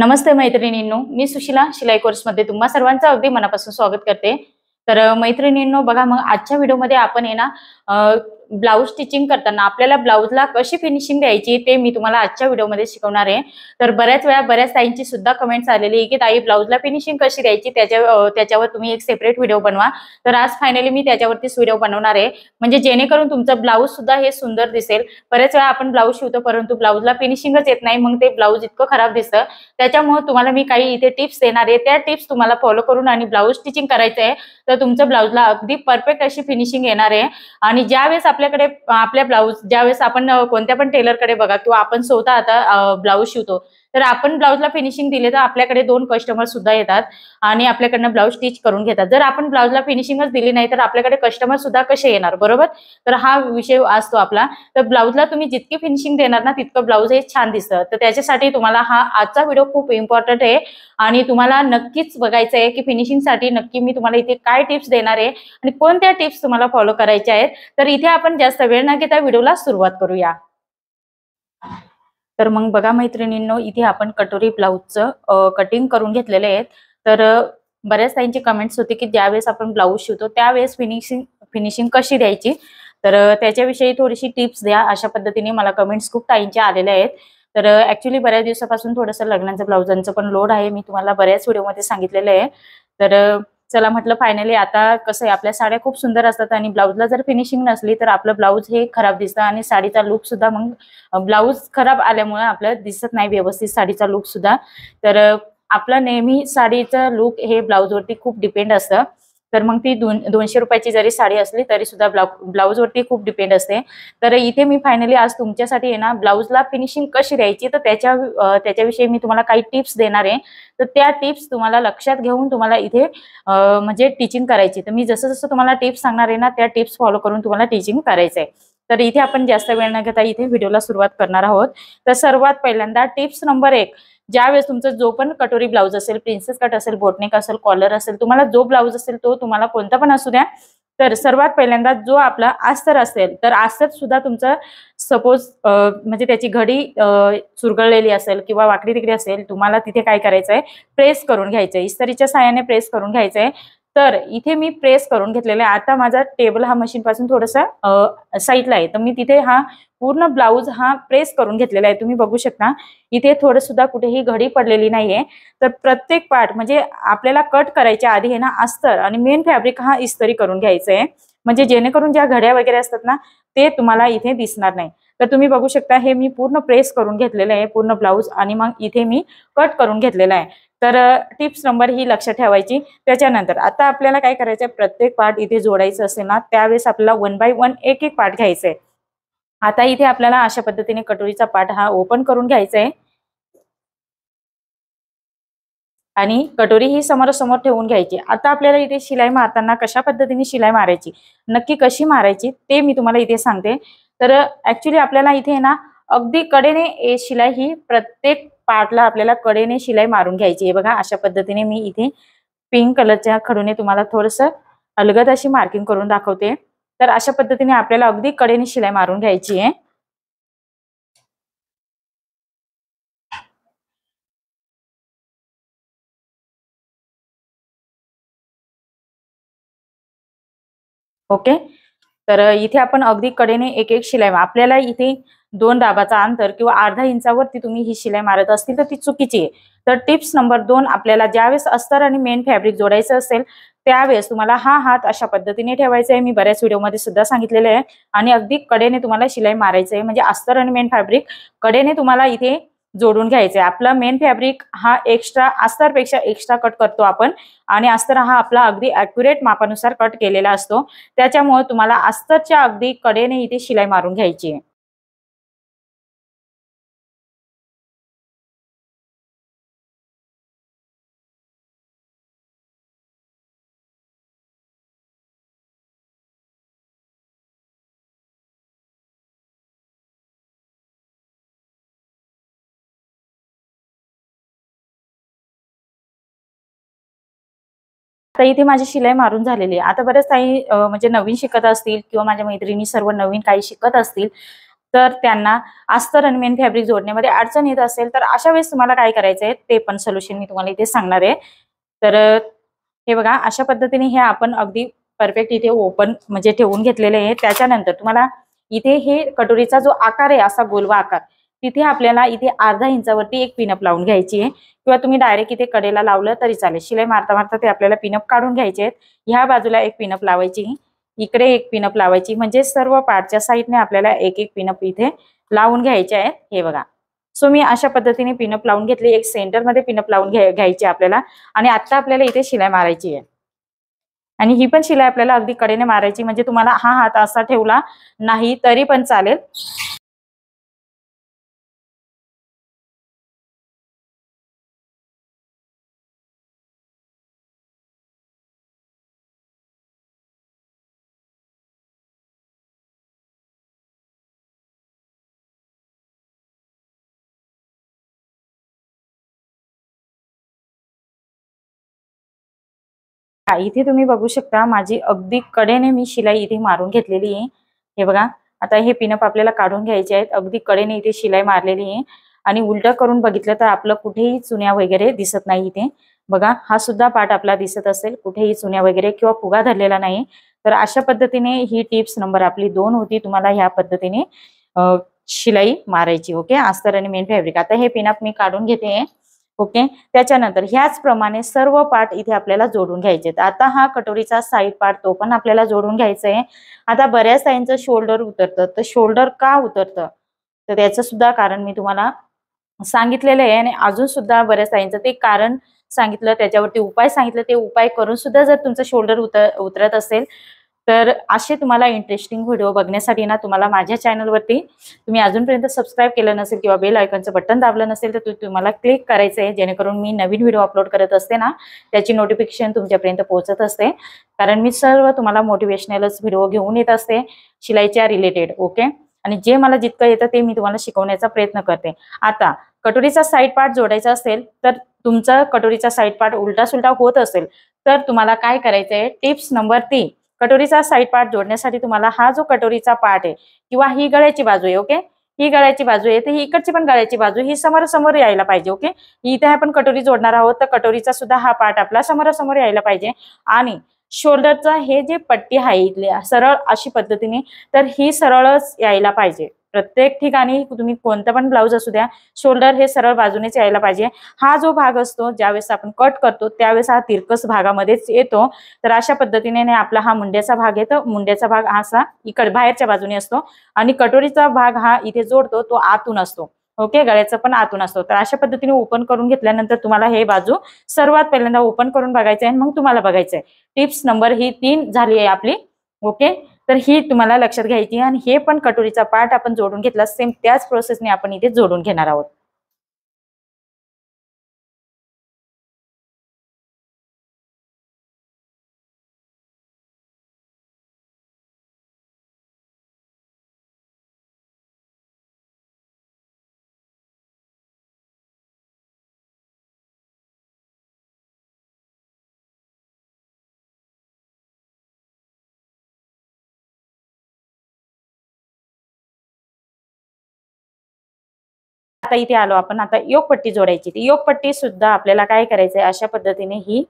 नमस्ते मैत्रिणींनो मी सुशिला शिलाई कोर्समध्ये तुम्हा सर्वांचं अगदी मनापासून स्वागत करते. तर मैत्रिणींनो बघा मग आजच्या व्हिडिओमध्ये आपण आहे ना ब्लाऊज स्टिचिंग करताना आपल्याला ब्लाऊजला कशी फिनिशिंग द्यायची ते मी तुम्हाला आजच्या व्हिडिओमध्ये शिकवणार आहे. तर बऱ्याच वेळा बऱ्याच ताईंची सुद्धा कमेंट्स आलेली आहे की ताई ब्लाऊजला फिनिशिंग कशी द्यायची? त्याच्या त्याच्यावर तुम्ही एक सेपरेट व्हिडिओ बनवा. तर आज फायनली मी त्याच्यावरतीच व्हिडिओ बनवणार आहे. म्हणजे जेणेकरून तुमचं ब्लाऊज सुद्धा हे सुंदर दिसेल. बऱ्याच वेळा आपण ब्लाऊज शिवतो परंतु ब्लाऊजला फिनिशिंगच येत नाही. मग ते ब्लाऊज इतकं खराब दिसतं. त्याच्यामुळे तुम्हाला मी काही इथे टिप्स देणार आहे. त्या टिप्स तुम्हाला फॉलो करून आणि ब्लाऊज स्टिचिंग करायचं आहे तर तुमचं ब्लाऊजला अगदी परफेक्ट अशी फिनिशिंग येणार आहे. आणि ज्यावेळेस आपल्याकडे आपल्या ब्लाऊज ज्यावेळेस आपण कोणत्या पण टेलरकडे बघा किंवा आपण स्वतः आता ब्लाऊज शिवतो तर आपण ब्लाऊजला फिनिशिंग दिले तर आपल्याकडे दोन कस्टमर सुद्धा येतात आणि आपल्याकडनं ब्लाऊज स्टिच करून घेतात. जर आपण ब्लाऊजला फिनिशिंगच दिली नाही तर आपल्याकडे कस्टमर सुद्धा कसे येणार? बरोबर? तर हा विषय असतो आपला. तर ब्लाऊजला तुम्ही जितकी फिनिशिंग देणार ना तितकं ब्लाऊज हे छान दिसतं. तर त्याच्यासाठी तुम्हाला हा आजचा व्हिडिओ खूप इम्पॉर्टंट आहे. आणि तुम्हाला नक्कीच बघायचं आहे की फिनिशिंगसाठी नक्की मी तुम्हाला इथे काय टिप्स देणार आहे आणि कोणत्या टिप्स तुम्हाला फॉलो करायच्या आहेत. तर इथे आपण जास्त वेळ न घेता व्हिडिओला सुरुवात करूया. तर मग बघा मैत्रिणींनो इथे आपण कटोरी ब्लाऊजचं कटिंग करून घेतलेले आहेत. तर बऱ्याच ताईंची कमेंट्स होते की ज्यावेळेस आपण ब्लाऊज शिवतो त्यावेळेस फिनिशिंग फिनिशिंग कशी द्यायची? तर त्याच्याविषयी थोडीशी टिप्स द्या. अशा पद्धतीने मला कमेंट्स खूप ताईंच्या आलेल्या आहेत. तर ऍक्च्युली बऱ्याच दिवसापासून थोडंसं लग्नाचं ब्लाऊजांचं पण लोड आहे. मी तुम्हाला बऱ्याच व्हिडिओमध्ये सांगितलेलं आहे. तर चला म्हटलं फायनली आता कसं आहे आपल्या साड्या खूप सुंदर असतात आणि ब्लाऊजला जर फिनिशिंग नसली तर आपलं ब्लाऊज हे खराब दिसतं आणि साडीचा लुक सुद्धा मग ब्लाऊज खराब आल्यामुळे आपल्याला दिसत नाही व्यवस्थित साडीचा लुक सुद्धा. तर आपलं नेहमी साडीचं लुक हे ब्लाऊजवरती खूप डिपेंड असतं. तर मग ती दोन दोनशे रुपयाची जरी साडी असली तरी सुद्धा ब्लाऊज ब्लाऊजवरती खूप डिपेंड असते. तर इथे मी फायनली आज तुमच्यासाठी आहे ना ब्लाऊजला फिनिशिंग कशी द्यायची तर त्याच्या त्याच्याविषयी मी तुम्हाला काही टिप्स देणार आहे. तर त्या टिप्स तुम्हाला लक्षात घेऊन तुम्हाला इथे म्हणजे टीचिंग करायची. तर मी जसं जसं तुम्हाला टिप्स सांगणार आहे ना त्या टिप्स फॉलो करून तुम्हाला टीचिंग करायचं आहे तर इथे आपण जास्त वेळ न घेता इथे व्हिडिओला सुरुवात करणार आहोत. तर सर्वात पहिल्यांदा टिप्स नंबर एक. ज्यावेळेस तुमचं जो पण कटोरी ब्लाऊज असेल प्रिन्सेस कट असेल बोटनेक असेल कॉलर असेल तुम्हाला जो ब्लाऊज असेल तो तुम्हाला कोणता पण असू द्या तर सर्वात पहिल्यांदा जो आपला आस्तर असेल तर आस्तर सुद्धा तुमचं सपोज म्हणजे त्याची घडी चुरगळलेली असेल किंवा वाकडी तिकडी असेल तुम्हाला तिथे काय करायचं आहे प्रेस करून घ्यायचं आहे इस्तरीच्या साहाय्याने प्रेस करून घ्यायचं आहे तर इथे मी प्रेस करून घेतलेला आहे. आता माझा टेबल हा मशीन पासून थोडासा साईडला आहे. तर मी तिथे हा पूर्ण ब्लाऊज हा प्रेस करून घेतलेला आहे. तुम्ही बघू शकता. इथे थोडं सुद्धा कुठेही घडी पडलेली नाहीये. तर प्रत्येक पार्ट म्हणजे आपल्याला कट करायच्या आधी हे ना अस्तर आणि मेन फॅब्रिक हा इस्तरी करून घ्यायचा आहे म्हणजे जेणेकरून ज्या घड्या वगैरे असतात ना ते तुम्हाला इथे दिसणार नाही. तर तुम्ही बघू शकता हे मी पूर्ण प्रेस करून घेतलेलं आहे. पूर्ण ब्लाऊज आणि मग इथे मी कट करून घेतलेला आहे. तर टिप्स नंबर ही लक्षात ठेवायची. त्याच्यानंतर आता आपल्याला काय करायचं आहे प्रत्येक पार्ट इथे जोडायचं असेल ना त्यावेळेस आपल्याला वन बाय वन एक एक पार्ट घ्यायचा आहे आता इथे आपल्याला अशा पद्धतीने कटोरीचा पार्ट हा ओपन करून घ्यायचा आहे आणि कटोरी ही समोरासमोर ठेवून घ्यायची. आता आपल्याला इथे शिलाई मारताना कशा पद्धतीने शिलाई मारायची? नक्की कशी मारायची? ते मी तुम्हाला इथे सांगते. तर ऍक्च्युली आपल्याला इथे ना अगदी कडेने ए शिलाई ही प्रत्येक पार्टला आपल्याला कडेने शिलाई मारून घ्यायची आहे. बघा अशा पद्धतीने मी इथे पिंक कलरच्या खडूने तुम्हाला थोडस अलगद अशी मार्किंग करून दाखवते. तर अशा पद्धतीने आपल्याला अगदी कडेने शिलाई मारून घ्यायची आहे. ओके? तर इथे आपण अगदी कडेने एक एक शिलाई आपल्याला इथे दोन दाबाचा अंतर किंवा अर्धा इंचावरती तुम्ही ही शिलाई मारत असतील तर ती चुकीची आहे. तर टिप्स नंबर दोन आपल्याला ज्यावेळेस अस्तर आणि मेन फॅब्रिक जोडायचं असेल त्यावेळेस तुम्हाला हा हात अशा पद्धतीने ठेवायचा आहे. मी बऱ्याच व्हिडिओमध्ये सुद्धा सांगितलेलं आहे. आणि अगदी कडेने तुम्हाला शिलाई मारायचं आहे. म्हणजे अस्तर आणि मेन फॅब्रिक कडेने तुम्हाला इथे जोडून घ्यायचं आहे. आपला मेन फॅब्रिक हा एक्स्ट्रा अस्तरपेक्षा एक्स्ट्रा कट करतो आपण. आणि अस्तर हा आपला अगदी अॅक्युरेट मापानुसार कट केलेला असतो. त्याच्यामुळे तुम्हाला अस्तरच्या अगदी कडेने इथे शिलाई मारून घ्यायची आहे. तर इथे माझी शिलाई मारून झालेली आहे. आता बरेच काही म्हणजे नवीन शिकत असतील किंवा माझ्या मैत्रिणी सर्व नवीन काही शिकत असतील तर त्यांना अस्तर आणि मेन फॅब्रिक जोडण्यामध्ये अडचण येत असेल तर अशा वेळेस तुम्हाला काय करायचं आहे? ते पण सोल्युशन मी तुम्हाला इथे सांगणार आहे. तर हे बघा अशा पद्धतीने हे आपण अगदी परफेक्ट इथे ओपन म्हणजे ठेवून घेतलेले आहे. त्याच्यानंतर तुम्हाला इथे हे कटोरीचा जो आकार आहे असा गोलवा आकार तिथे आपल्याला इथे अर्धा इंचावरती एक पिनअप लावून घ्यायची आहे. किंवा तुम्ही डायरेक्ट इथे कडेला लावलं तरी चालेल. शिलाई मारता मारता ते आपल्याला पिनअप काढून घ्यायचे आहेत. ह्या बाजूला एक पिनअप लावायची. इकडे एक पिनअप लावायची. म्हणजे सर्व पार्टच्या साईडने आपल्याला एक एक पिनअप इथे लावून घ्यायचे आहेत. हे बघा. सो मी अशा पद्धतीने पिनअप लावून घेतली. एक सेंटरमध्ये पिनअप लावून घ्या घ्यायची आपल्याला. आणि आता आपल्याला इथे शिलाई मारायची आहे. आणि ही पण शिलाई आपल्याला अगदी कडेने मारायची. म्हणजे तुम्हाला हा हात असा ठेवला नाही तरी पण चालेल. इथे तुम्ही बघू शकता माझी अगदी कडेने मी शिलाई इथे मारून घेतलेली आहे. हे बघा आता हे पिनअप आपल्याला काढून घ्यायचे आहेत. अगदी कडेने इथे शिलाई मारलेली आहे. आणि उलट करून बघितलं तर आपलं कुठेही चुन्या वगैरे दिसत नाही इथे. बघा हा सुद्धा पार्ट आपला दिसत असेल कुठेही चुन्या वगैरे किंवा फुगा धरलेला नाही. तर अशा पद्धतीने ही टिप्स नंबर आपली दोन होती तुम्हाला ह्या पद्धतीने शिलाई मारायची ओके? अस्तर आणि मेन फॅब्रिक आता हे पिनअप मी काढून घेते. ओके त्याच्यानंतर ह्याचप्रमाणे सर्व पार्ट इथे आपल्याला जोडून घ्यायचे आता हा कटोरीचा साईड पार्ट तो पण आपल्याला जोडून घ्यायचा आहे आता बऱ्याच ताईंचं शोल्डर उतरतं. तर शोल्डर का उतरतं? तर त्याचं सुद्धा कारण मी तुम्हाला सांगितलेलं आहे. आणि अजून सुद्धा बऱ्याच ताईंचं ते कारण सांगितलं त्याच्यावरती उपाय सांगितलं ते उपाय करून सुद्धा जर तुमचं शोल्डर उतर उतरत असेल तर असे तुम्हाला इंटरेस्टिंग व्हिडिओ बघण्यासाठी ना तुम्हाला माझ्या चॅनलवरती तुम्ही अजूनपर्यंत सबस्क्राईब केलं नसेल किंवा बेल आयकॉनचं बटन दाबलं नसेल तर तुम्हाला क्लिक करायचं आहे जेणेकरून मी नवीन व्हिडिओ अपलोड करत असते ना त्याची नोटिफिकेशन तुमच्यापर्यंत पोहोचत असते. कारण मी सर्व तुम्हाला मोटिवेशनलच व्हिडिओ घेऊन येत असते शिलाईच्या रिलेटेड ओके आणि जे मला जितकं येतं ते मी तुम्हाला शिकवण्याचा प्रयत्न करते. आता कटोरीचा साईड पार्ट जोडायचा असेल तर तुमचा कटोरीचा साईड पार्ट उलटा सुलटा होत असेल तर तुम्हाला काय करायचं आहे टिप्स नंबर तीन कटोरीचा साईड पार्ट जोडण्यासाठी तुम्हाला हा जो कटोरीचा पार्ट आहे किंवा ही गळ्याची बाजू आहे ओके ही गळ्याची बाजू आहे तर ही इकडची पण गळ्याची बाजू ही समोरासमोर समोर यायला पाहिजे ओके इथे आपण कटोरी जोडणार आहोत तर कटोरीचा सुद्धा हा पार्ट आपला समोरासमोर यायला पाहिजे. आणि शोल्डरचा हे जे पट्टी आहे इथली सरळ अशी पद्धतीने तर ही सरळच यायला पाहिजे. प्रत्येक ठिकाणी तुम्ही कोणतं पण ब्लाऊज असू द्या शोल्डर हे सरळ बाजूनेच यायला पाहिजे. हा जो भाग असतो ज्यावेळेस आपण कट करतो त्यावेळेस हा तिरकस भागामध्येच येतो. तर अशा पद्धतीने आपला हा मुंड्याचा भाग येतो. मुंड्याचा भाग असा इकड बाहेरच्या बाजूने असतो आणि कटोरीचा भाग हा इथे जोडतो तो आतून असतो. ओके? गळ्याचं पण आतून असतो. तर अशा पद्धतीने ओपन करून घेतल्यानंतर तुम्हाला हे बाजू सर्वात पहिल्यांदा ओपन करून बघायचं आहे मग तुम्हाला बघायचं आहे टिप्स नंबर ही तीन झाली आहे आपली. ओके? तर ही तुम्हाला लक्षात घ्यायची आणि हे पण कटोरीचा पार्ट आपण जोडून घेतला. सेम त्याच प्रोसेसने आपण इथे जोडून घेणार आहोत. आता इथे आलो आपण. आता योगपट्टी जोडायची. ती योगपट्टी सुद्धा आपल्याला काय करायचंय? अशा पद्धतीने ही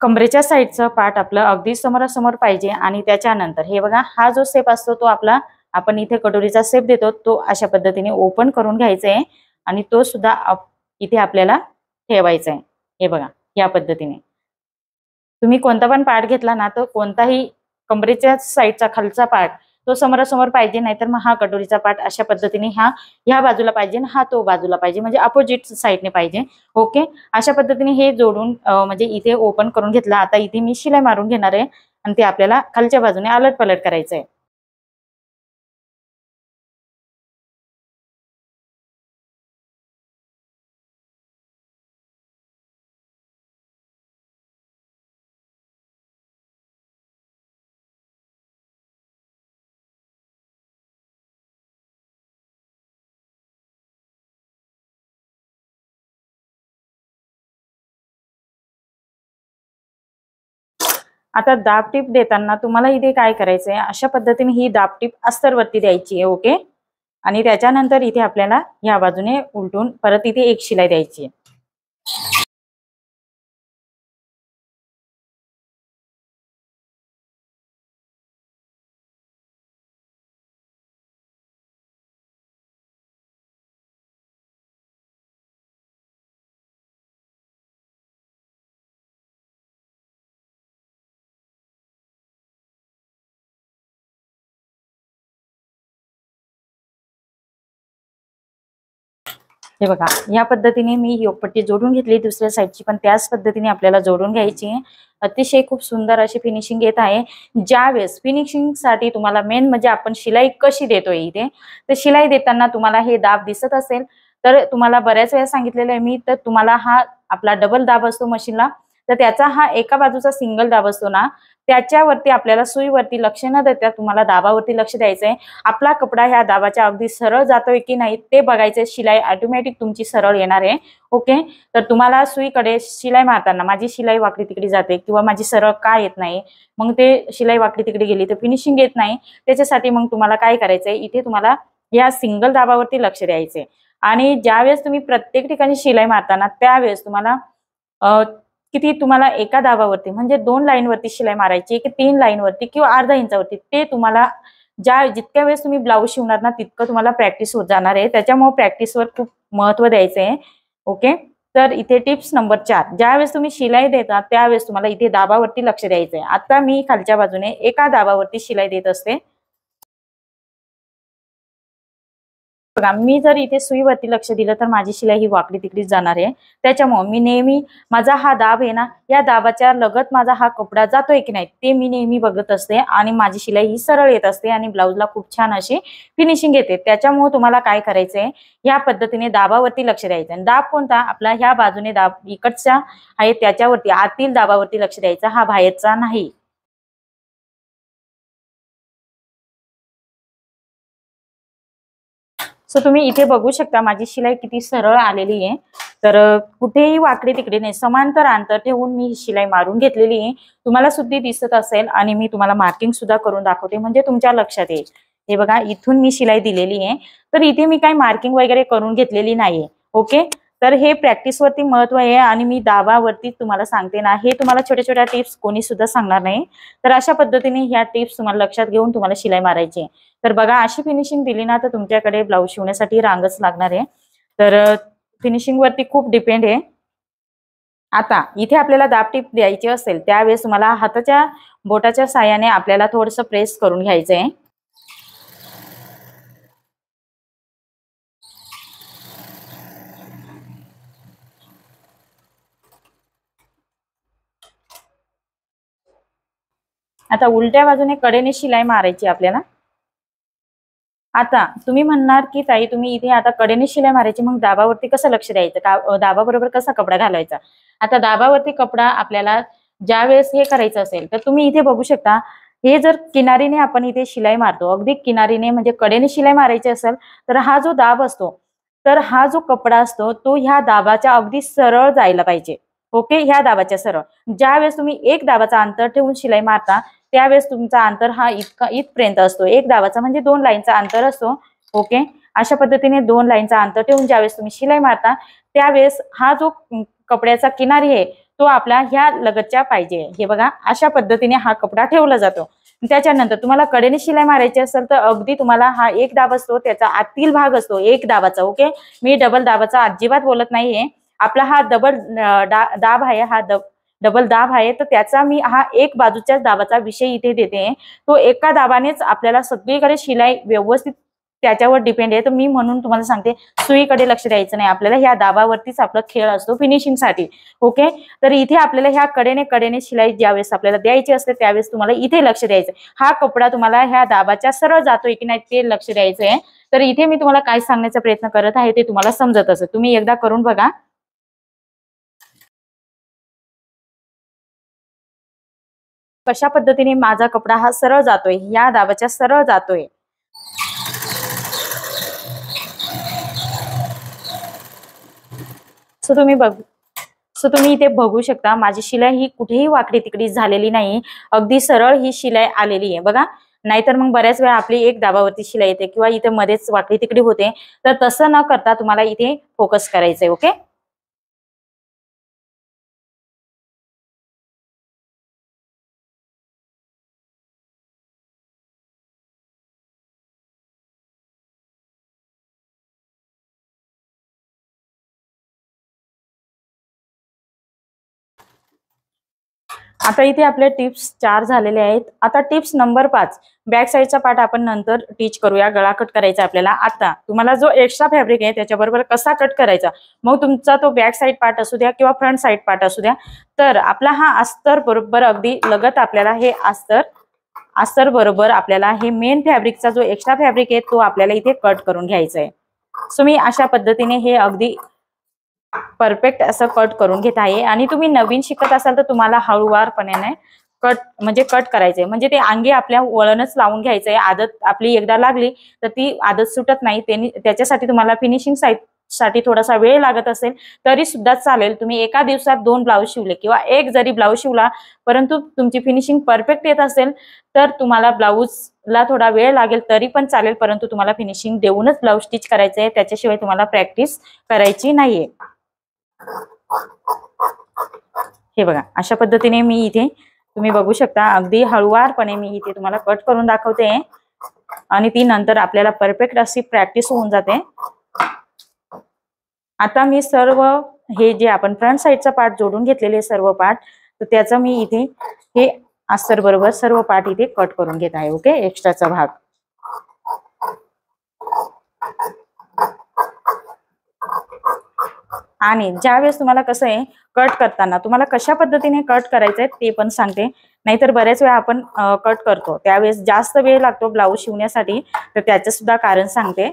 कमरेच्या साईडचं पार्ट आपलं अगदी समोरासमोर पाहिजे आणि त्याच्यानंतर हे बघा हा जो सेप असतो तो आपला आपण इथे कटोरीचा सेप देतो तो अशा पद्धतीने ओपन करून घ्यायचा आहे आणि तो सुद्धा इथे आपल्याला ठेवायचा आहे हे बघा या पद्धतीने. तुम्ही कोणता पण पार्ट घेतला ना तर कोणताही कमरेच्या साईडचा खालचा पार्ट तो समोरासमोर पाहिजे नाहीतर मग हा कटोरीचा पाठ अशा पद्धतीने हा ह्या बाजूला पाहिजे हा तो बाजूला पाहिजे. म्हणजे अपोजिट साईडने पाहिजे. ओके अशा पद्धतीने हे जोडून म्हणजे इथे ओपन करून घेतलं. आता इथे मी शिलाई मारून घेणार आहे आणि ते आपल्याला खालच्या बाजूने अलट पलट करायचं आहे आता दाबटीप देताना तुम्हाला इथे काय करायचंय? अशा पद्धतीने ही दाबटीप अस्तरवरती द्यायची आहे ओके? आणि त्याच्यानंतर इथे आपल्याला ह्या बाजूने उलटून परत इथे एक शिलाई द्यायची आहे. हे बघा या पद्धतीने मी योगपट्टी जोडून घेतली दुसऱ्या साईडची पण त्याच पद्धतीने आपल्याला जोडून घ्यायची आहे. अतिशय खूप सुंदर अशी फिनिशिंग येत आहे. ज्यावेळेस फिनिशिंगसाठी तुम्हाला मेन म्हणजे आपण शिलाई कशी देतोय इथे तर शिलाई देताना तुम्हाला हे दाब दिसत असेल तर तुम्हाला बऱ्याच वेळा सांगितलेलं आहे मी तर तुम्हाला हा आपला डबल दाब असतो मशीनला तर त्याचा हा एका बाजूचा सिंगल दाब असतो ना त्याच्यावरती आपल्याला सुईवरती लक्ष न देता तुम्हाला दाबावरती लक्ष द्यायचं आहे आपला कपडा ह्या दाबाच्या अगदी सरळ जातोय की नाही ते बघायचंय. शिलाई ऑटोमॅटिक तुमची सरळ येणार आहे. ओके? तर तुम्हाला सुईकडे शिलाई मारताना माझी शिलाई वाकडी तिकडे जाते किंवा माझी सरळ का येत नाही मग ते शिलाई वाकडी तिकडे गेली तर फिनिशिंग येत नाही. त्याच्यासाठी मग तुम्हाला काय करायचंय? इथे तुम्हाला या सिंगल दाबावरती लक्ष द्यायचंय. आणि ज्यावेळेस तुम्ही प्रत्येक ठिकाणी शिलाई मारताना त्यावेळेस तुम्हाला किती तुम्हाला एका दाबावरती म्हणजे दोन लाईनवरती शिलाई मारायची की तीन लाईनवरती किंवा अर्धा इंचावरती ते तुम्हाला ज्या जितक्या वेळेस तुम्ही ब्लाऊज शिवणार ना तितकं तुम्हाला प्रॅक्टिस होत जाणार आहे. त्याच्यामुळे प्रॅक्टिसवर खूप महत्त्व द्यायचं आहे. ओके? तर इथे टिप्स नंबर चार. ज्यावेळेस तुम्ही शिलाई देता त्यावेळेस तुम्हाला इथे दाबावरती लक्ष द्यायचं आहे. आता मी खालच्या बाजूने एका दाबावरती शिलाई देत असते. बघा मी जर इथे सुईवरती लक्ष दिलं तर माझी शिलाई ही वाकडी तिकडीच जाणार आहे. त्याच्यामुळे मी नेहमी माझा हा दाब आहे ना या दाबाच्या लगत माझा हा कपडा जातोय की नाही ते मी नेहमी बघत असते आणि माझी शिलाई ही सरळ येत असते आणि ब्लाऊजला खूप छान अशी फिनिशिंग येते. त्याच्यामुळे तुम्हाला काय करायचंय या पद्धतीने दाबावरती लक्ष द्यायचं दाब कोणता? आपला ह्या बाजूने दाब इकडच्या आहे त्याच्यावरती आतील दाबावरती लक्ष द्यायचा हा बाहेरचा नाही. सो तुम्ही इथे बघू शकता माझी शिलाई किती सरळ आलेली आहे. तर कुठेही वाकडे तिकडे नाही समांतर अंतर ठेवून मी ही शिलाई मारून घेतलेली आहे. तुम्हाला सुद्धा दिसत असेल आणि मी तुम्हाला मार्किंग सुद्धा करून दाखवते म्हणजे तुमच्या लक्षात येईल. हे बघा इथून मी शिलाई दिलेली आहे. तर इथे मी काही मार्किंग वगैरे करून घेतलेली नाहीये. ओके तर हे प्रॅक्टिसवरती महत्त्व आहे आणि मी दाबावरती तुम्हाला सांगते ना हे तुम्हाला छोट्या छोट्या टिप्स कोणी सुद्धा सांगणार नाही. तर अशा पद्धतीने ह्या टिप्स तुम्हाला लक्षात घेऊन तुम्हाला शिलाई मारायची तर बघा अशी फिनिशिंग दिली ना तर तुमच्याकडे ब्लाऊज शिवण्यासाठी रांगच लागणार आहे. तर फिनिशिंग वरती खूप डिपेंड आहे. आता इथे आपल्याला दाब टीप द्यायची असेल त्यावेळेस तुम्हाला हाताच्या बोटाच्या साह्याने आपल्याला थोडस प्रेस करून घ्यायचं आहे आता उलट्या बाजूने कडेने शिलाई मारायची आपल्याला. आता तुम्ही म्हणणार की ताई तुम्ही इथे आता कडेने शिलाई मारायची मग दाबावरती कसं लक्ष द्यायचं? दाबाबरोबर कसा कपडा घालायचा? आता दाबावरती कपडा आपल्याला ज्या वेळेस हे करायचं असेल तर तुम्ही इथे बघू शकता हे जर किनारीने आपण इथे शिलाई मारतो अगदी किनारीने म्हणजे कडेने शिलाई मारायची असेल तर हा जो दाब असतो तर हा जो कपडा असतो तो ह्या दाबाच्या अगदी सरळ जायला पाहिजे. ओके ह्या दाबाच्या सरळ. ज्या वेळेस तुम्ही एक दाबाचा अंतर ठेवून शिलाई मारता त्यावेळेस तुमचा अंतर हा इतका इथपर्यंत असतो. एक दाबाचा म्हणजे दोन लाईनचा अंतर असतो ओके अशा पद्धतीने दोन लाईनचा अंतर ठेवून ज्यावेळेस तुम्ही शिलाई मारता त्यावेळेस हा जो कपड्याचा किनारी आहे तो आपला ह्या लगतच्या पाहिजे हे बघा अशा पद्धतीने हा कपडा ठेवला जातो. त्याच्यानंतर तुम्हाला कडेने शिलाई मारायची असेल तर अगदी तुम्हाला हा एक दाब असतो त्याचा आतील भाग असतो एक दाबाचा. ओके मी डबल दाबाचा अजिबात बोलत नाहीये. आपला हा डबल दाब आहे हा दब डबल दाब आहे तर त्याचा मी हा एक बाजूच्या दाबाचा विषय इथे देते. तो एका दाबानेच आपल्याला सगळीकडे शिलाई व्यवस्थित त्याच्यावर डिपेंड आहे. तर मी म्हणून तुम्हाला सांगते सुईकडे लक्ष द्यायचं नाही. आपल्याला ह्या दाबावरतीच आपला खेळ असतो फिनिशिंगसाठी ओके तर इथे आपल्याला ह्या कडेने कडेने शिलाई ज्यावेळेस आपल्याला द्यायची असते त्यावेळेस तुम्हाला इथे लक्ष द्यायचं हा कपडा तुम्हाला ह्या दाबाच्या सरळ जातोय की नाही ते लक्ष द्यायचं आहे. तर इथे मी तुम्हाला काय सांगण्याचा प्रयत्न करत आहे ते तुम्हाला समजत असं तुम्ही एकदा करून बघा. कशा पद्धतीने माझा कपडा हा सरळ जातोय या दाबाच्या सरळ जातोय. सो तुम्ही बघ सो तुम्ही इथे बघू शकता माझी शिलाई ही कुठेही वाकडी तिकडी झालेली नाही अगदी सरळ ही शिलाई आलेली आहे. बघा नाहीतर मग बऱ्याच वेळा आपली एक दाबावरती शिलाई येते किंवा इथे मध्येच वाकडी तिकडी होते. तर तसं न करता तुम्हाला इथे फोकस करायचंय ओके आता इथे आपले टिप्स चार झालेले आहेत. आता टिप्स नंबर पाच. बॅक साईडचा पार्ट आपण नंतर टीच करूया. गळा कट करायचा आपल्याला. आता तुम्हाला जो एक्स्ट्रा फॅब्रिक आहे त्याच्याबरोबर कसा कट करायचा? मग तुमचा तो बॅक साईड पार्ट असू द्या किंवा फ्रंट साईड पार्ट असू द्या. तर आपला हा अस्तर बरोबर अगदी लगत आपल्याला हे अस्तर अस्तर बरोबर आपल्याला हे मेन फॅब्रिकचा जो एक्स्ट्रा फॅब्रिक आहे तो आपल्याला इथे कट करून घ्यायचा आहे. सो मी अशा पद्धतीने हे अगदी परफेक्ट असं कट करून घेत आहे. आणि तुम्ही नवीन शिकत असाल तर तुम्हाला हळूवारपणे कट म्हणजे कट करायचंय. म्हणजे ते अंगी आपल्या वळणच लावून घ्यायचंय. आदत आपली एकदा लागली तर ती आदत सुटत नाही. त्याच्यासाठी तुम्हाला फिनिशिंग साईडसाठी थोडासा वेळ लागत असेल तरी सुद्धा चालेल. तुम्ही एका दिवसात दोन ब्लाऊज शिवले किंवा एक जरी ब्लाऊज शिवला परंतु तुमची फिनिशिंग परफेक्ट येत असेल तर तुम्हाला ब्लाऊजला थोडा वेळ लागेल तरी पण चालेल. परंतु तुम्हाला फिनिशिंग देऊनच ब्लाऊज स्टिच करायचं आहे त्याच्याशिवाय तुम्हाला प्रॅक्टिस करायची नाहीये. हे बघा अशा पद्धतीने मी इथे तुम्ही बघू शकता. अगदी हळुवारपणे मी इथे तुम्हाला कट करून दाखवते. आणि ती नंतर आपल्याला परफेक्ट अशी प्रॅक्टिस होऊन जाते. आता मी सर्व हे जे आपण फ्रंट साईडचा पार्ट जोडून घेतलेले सर्व पार्ट तर त्याचं मी इथे हे अस्तर बरोबर सर्व पार्ट इथे कट करून घेत आहे ओके एक्स्ट्राचा भाग. आणि ज्यावेळेस तुम्हाला कसं आहे कट करताना तुम्हाला कशा पद्धतीने कट करायचंय ते पण सांगते. नाहीतर बऱ्याच वेळा आपण कट करतो. त्यावेळेस जास्त वेळ लागतो ब्लाऊज शिवण्यासाठी तर त्याचं सुद्धा कारण सांगते.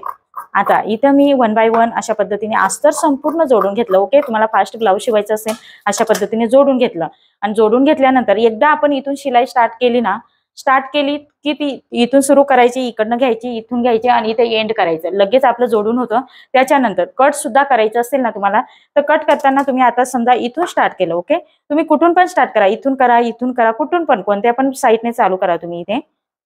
आता इथं मी वन बाय वन अशा पद्धतीने अस्तर संपूर्ण जोडून घेतलं. ओके तुम्हाला फास्ट ब्लाऊज शिवायचं असेल अशा पद्धतीने जोडून घेतलं. आणि जोडून घेतल्यानंतर एकदा आपण इथून शिलाई स्टार्ट केली ना स्टार्ट केली की ती इथून सुरू करायची इकडनं घ्यायची इथून घ्यायची आणि इथे एंड करायचं. लगेच आपलं जोडून होतं. त्याच्यानंतर कट सुद्धा करायचं असेल ना तुम्हाला तर कट करताना तुम्ही आता समजा इथून स्टार्ट केलं ओके तुम्ही कुठून पण स्टार्ट करा. इथून करा इथून करा कुठून पण कोणत्या पण साईडने चालू करा तुम्ही इथे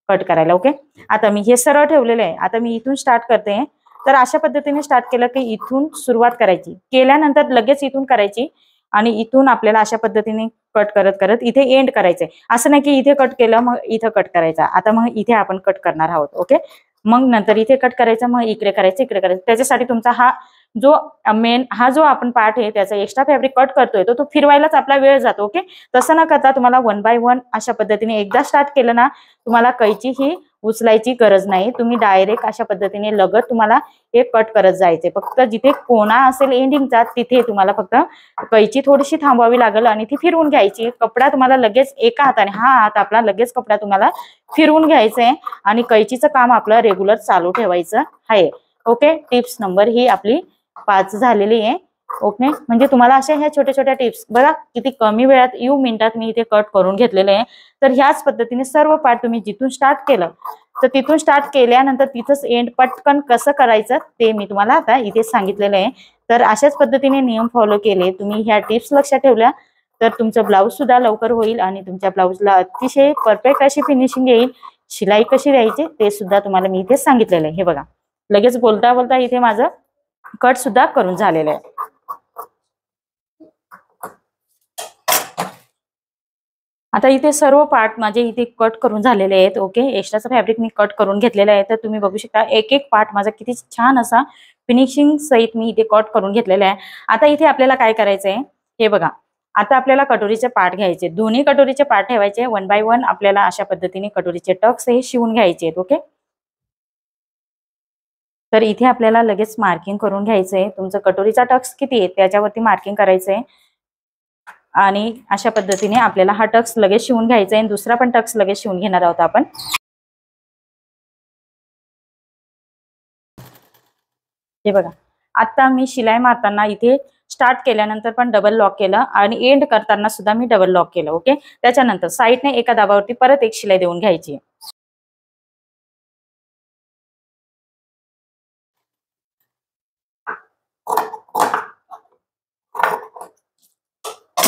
कट करायला ओके आता मी हे सरळ ठेवलेलं आहे. आता मी इथून स्टार्ट करते. तर अशा पद्धतीने स्टार्ट केलं की इथून सुरुवात करायची. केल्यानंतर लगेच इथून करायची. आणि इथून आपल्याला अशा पद्धतीने कट करत करत इथे एंड करायचंय. असं नाही की इथे कट केलं मग इथं कट करायचा. आता मग इथे आपण कट करणार आहोत ओके? मग नंतर इथे कट करायचं मग इकडे करायचं इकडे करायचं. त्याच्यासाठी तुमचा हा जो मेन हा जो आपण पार्ट आहे त्याचा एक्स्ट्रा फॅब्रिक कट करतोय तो तो फिरवायलाच आपला वेळ जातो ओके? तसं न करता तुम्हाला वन बाय वन अशा पद्धतीने एकदा स्टार्ट केलं ना तुम्हाला कैची ही उचलायची गरज नाही. तुम्ही डायरेक्ट अशा पद्धतीने लगत तुम्हाला हे कट करत जायचे. फक्त जिथे कोणा असेल एंडिंगचा तिथे तुम्हाला फक्त कैची थोडीशी थांबवावी लागेल आणि ती फिरवून घ्यायची. कपडा तुम्हाला लगेच एका हाताने हा हात आपला लगेच कपडा तुम्हाला फिरवून घ्यायचा आहे आणि कैचीचं काम आपलं रेग्युलर चालू ठेवायचं आहे. ओके टिप्स नंबर ही आपली पाच झालेली आहे. ओके? म्हणजे तुम्हाला अशा ह्या छोट्या छोट्या टिप्स बघा किती कमी वेळात यू मिनिटात मी इथे कट करून घेतलेले आहे. तर ह्याच पद्धतीने सर्व पार्ट तुम्ही जिथून स्टार्ट केलं तर तिथून स्टार्ट केल्यानंतर तिथंच एंड पटकन कसं करायचं ते मी तुम्हाला आता इथे सांगितलेलं आहे. तर अशाच पद्धतीने नियम फॉलो केले तुम्ही ह्या टिप्स लक्षात ठेवल्या तर तुमचं ब्लाऊज सुद्धा लवकर होईल आणि तुमच्या ब्लाऊजला अतिशय परफेक्ट अशी फिनिशिंग येईल. शिलाई कशी द्यायची ते सुद्धा तुम्हाला मी इथे सांगितलेलं आहे. हे बघा लगेच बोलता बोलता इथे माझं कट सुद्धा करून झालेलं आहे. आता इथे सर्व पार्ट माझे इथे कट करून झालेले आहेत ओके एक्स्ट्राचं फॅब्रिक मी कट करून घेतलेलं आहे. तर तुम्ही बघू शकता एक एक पार्ट माझा किती छान असा फिनिशिंग सहित मी इथे कट करून घेतलेला आहे. आता इथे आपल्याला काय करायचंय? हे बघा. आता आपल्याला कटोरीचे पार्ट घ्यायचे दोन्ही कटोरीचे पार्ट ठेवायचे वन बाय वन आपल्याला अशा पद्धतीने कटोरीचे टक्स हे शिवून घ्यायचे आहेत ओके तर इथे आपल्याला लगेच मार्किंग करून घ्यायचंय. तुमचं कटोरीचा टक्स किती आहे? त्याच्यावरती मार्किंग करायचंय. आणि अशा पद्धतीने आपल्याला हा टक्स लगेच शिवून घ्यायचा आहे. आणि दुसरा पण टक्स लगेच शिवून घेणार आहोत आपण. हे बघा. आता मी शिलाई मारताना इथे स्टार्ट केल्यानंतर पण डबल लॉक केलं आणि एंड करताना सुद्धा मी डबल लॉक केलं ओके त्याच्यानंतर साईडने एका दाबावरती परत एक शिलाई देऊन घ्यायची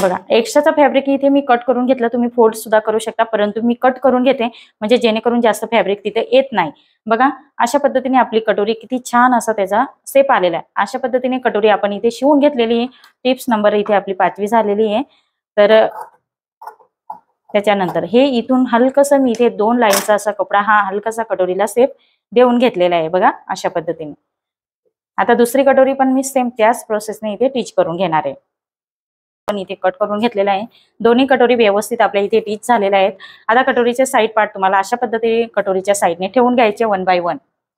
बघा एक्स्ट्राचा फॅब्रिक इथे मी कट करून घेतलं तुम्ही फोल्ड सुद्धा करू शकता परंतु मी कट करून घेते म्हणजे जेणेकरून जास्त फॅब्रिक तिथे येत नाही. बघा अशा पद्धतीने आपली कटोरी किती छान असा त्याचा सेप आलेला आहे. अशा पद्धतीने कटोरी आपण इथे शिवून घेतलेली आहे. टिप्स नंबर इथे आपली पाचवी झालेली आहे. तर त्याच्यानंतर हे इथून हलकस मी इथे दोन लाईनचा असा कपडा हा हलकासा कटोरीला सेप देऊन घेतलेला आहे बघा अशा पद्धतीने. आता दुसरी कटोरी पण मी सेम त्याच प्रोसेसने इथे टीच करून घेणार आहे. पण इथे कट करून घेतलेला आहे. दोन्ही कटोरी व्यवस्थित आपल्या इथे टीच झालेल्या आहेत. आता कटोरीचे साईड पार्ट तुम्हाला अशा पद्धतीने कटोरीच्या साईडने ठेवून घ्यायचे वन बाय वन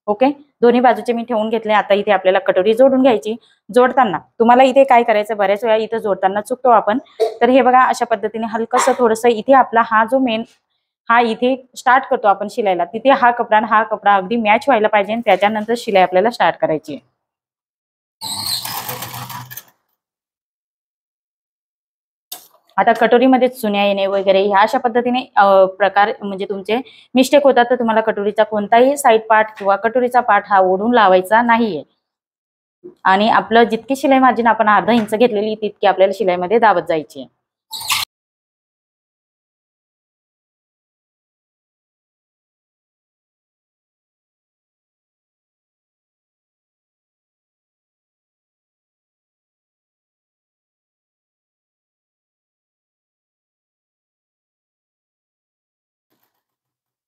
ओके दोन्ही बाजूचे मी ठेवून घेतले. आता इथे आपल्याला कटोरी जोडून घ्यायची. जोडताना तुम्हाला इथे काय करायचं? बऱ्याच वेळा इथे जोडताना चुकतो आपण. तर हे बघा अशा पद्धतीने हलकस थोडस इथे आपला हा जो मेन हा इथे स्टार्ट करतो आपण शिलायला तिथे हा कपडा हा कपडा अगदी मॅच व्हायला पाहिजे त्याच्यानंतर शिलाई आपल्याला स्टार्ट करायची आहे आता कटोरीमध्ये चुन्या येणे वगैरे ह्या अशा पद्धतीने प्रकार म्हणजे तुमचे मिस्टेक होतात. तर तुम्हाला कटोरीचा कोणताही साईड पार्ट किंवा कटोरीचा पार्ट हा ओढून लावायचा नाहीये. आणि आपलं जितकी शिलाई मार्जिन आपण अर्धा इंच घेतलेली तितकी आपल्याला शिलाईमध्ये दाबत जायची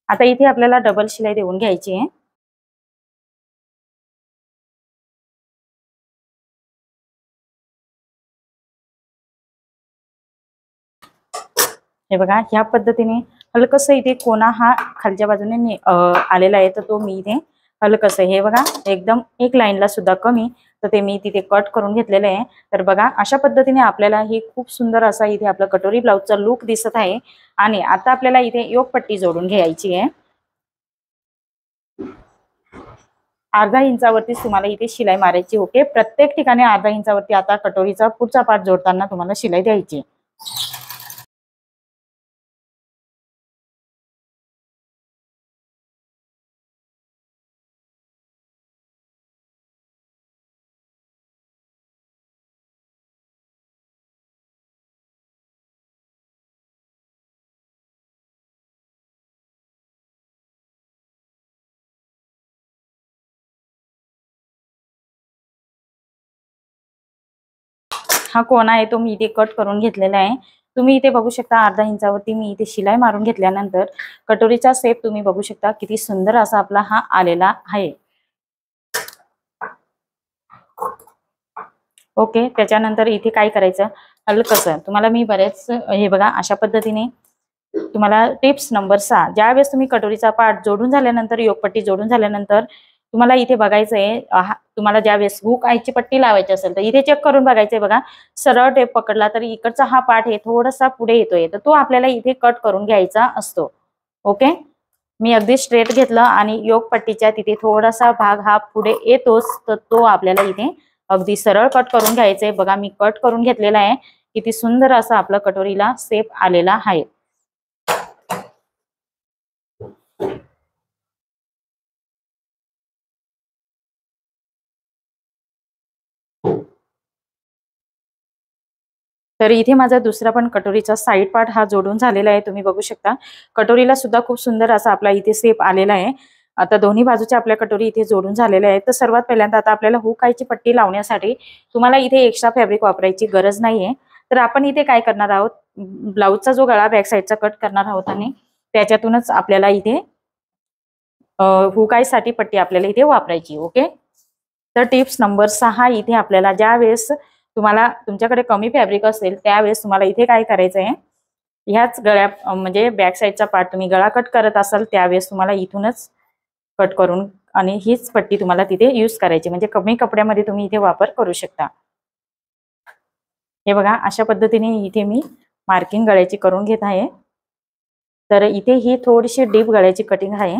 आता इथे आपल्याला डबल शिलाई देऊन घ्यायची आहे. हे बघा ह्या पद्धतीने हलकस इथे कोणा हा खालच्या बाजूने आलेला आहे तर तो मी इथे हलकस हे बघा एकदम एक लाईनला सुद्धा कमी तर ते मी तिथे कट करून घेतलेले आहे. तर बघा अशा पद्धतीने आपल्याला ही खूप सुंदर असा इथे आपला कटोरी ब्लाऊजचा लुक दिसत आहे. आणि आता आपल्याला इथे योग पट्टी जोडून घ्यायची आहे. अर्धा इंचावरतीच तुम्हाला इथे शिलाई मारायची ओके? प्रत्येक ठिकाणी अर्धा इंचावरती आता कटोरीचा पुढचा पार्ट जोडताना तुम्हाला शिलाई द्यायची हा कोण आहे तो मी इथे कट करून घेतलेला आहे. तुम्ही इथे बघू शकता अर्धा इंचावरती मी इथे शिलाई मारून घेतल्यानंतर कटोरीचा सेप तुम्ही बघू शकता. किती सुंदर असा आपला हा आलेला आहे. ओके त्याच्यानंतर इथे काय करायचं? हलकस. तुम्हाला मी बरेच हे बघा अशा पद्धतीने तुम्हाला टिप्स नंबर सहा. ज्यावेळेस तुम्ही कटोरीचा पाठ जोडून झाल्यानंतर योगपट्टी जोडून झाल्यानंतर तुम्हाला इथे बघायचं आहे तुम्हाला ज्या वेळेस हुक आईची पट्टी लावायची असेल तर इथे चेक करून बघायचंय बघा. सरळ टेप पकडला तर इकडचा हा पार्ट आहे थोडासा पुढे येतोय. तर तो आपल्याला इथे कट करून घ्यायचा असतो. ओके मी अगदी स्ट्रेट घेतलं आणि योग पट्टीच्या तिथे थोडासा भाग हा पुढे येतोच. तर तो आपल्याला इथे अगदी सरळ कट करून घ्यायचंय. बघा मी कट करून घेतलेला आहे. किती सुंदर असा आपला कटोरीला सेप आलेला आहे. हो. तर इथे माझा दुसरा पण कटोरीचा साईड पार्ट हा जोडून झालेला आहे तुम्ही बघू शकता. कटोरीला सुद्धा खूप सुंदर असा आपला इथे सेप आलेला आहे. आता दोन्ही बाजूच्या आपल्या कटोरी इथे जोडून झालेल्या आहेत. तर सर्वात पहिल्यांदा आता आपल्याला हुकायची पट्टी लावण्यासाठी तुम्हाला इथे एक्स्ट्रा फॅब्रिक वापरायची गरज नाहीये. तर आपण इथे काय करणार आहोत? ब्लाऊजचा जो गळा बॅक साईडचा कट करणार आहोत आणि त्याच्यातूनच आपल्याला इथे हुकाईसाठी पट्टी आपल्याला इथे वापरायची ओके तर टिप्स नंबर सहा इथे आपल्याला ज्या वेळेस तुम्हाला तुमच्याकडे कमी फॅब्रिक असेल त्यावेळेस तुम्हाला इथे काय करायचं आहे ह्याच गळ्या म्हणजे बॅक साईडचा पार्ट तुम्ही गळा कट करत असाल त्यावेळेस तुम्हाला इथूनच कट करून आणि हीच पट्टी तुम्हाला तिथे यूज करायची म्हणजे कमी कपड्यामध्ये तुम्ही इथे वापर करू शकता. हे बघा अशा पद्धतीने इथे मी मार्किंग गळ्याची करून घेत आहे. तर इथे ही थोडीशी डीप गळ्याची कटिंग आहे.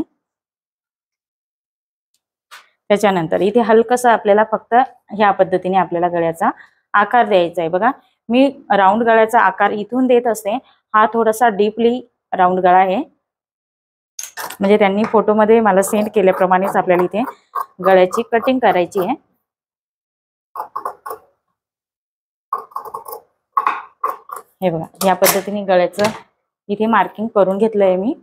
त्याच्यानंतर इथे हलकसं आपल्याला फक्त ह्या पद्धतीने आपल्याला गळ्याचा आकार द्यायचा आहे. बघा मी राऊंड गळ्याचा आकार इथून देत असते. हा थोडासा डीपली राऊंड गळा आहे. म्हणजे त्यांनी फोटोमध्ये मला सेंड केल्याप्रमाणेच आपल्याला इथे गळ्याची कटिंग करायची आहे. हे बघा या पद्धतीने गळ्याचं इथे मार्किंग करून घेतलंय मी.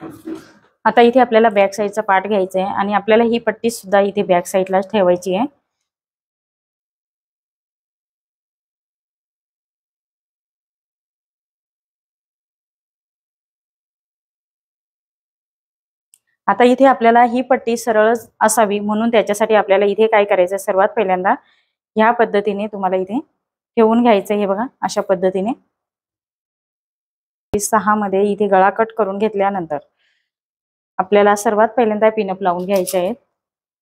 आता इथे आपल्याला बॅक साईडचा पार्ट घ्यायचा आहे आणि आपल्याला ही पट्टी सुद्धा इथे बॅक साईडलाच ठेवायची आहे. आता इथे आपल्याला ही पट्टी सरळच असावी म्हणून त्याच्यासाठी आपल्याला इथे काय करायचं सर्वात पहिल्यांदा ह्या पद्धतीने तुम्हाला इथे ठेवून घ्यायचं हे बघा अशा पद्धतीने. सहा मध्ये इथे गळा कट करून घेतल्यानंतर आपल्याला सर्वात पहिल्यांदा पिनअप लावून घ्यायचे आहेत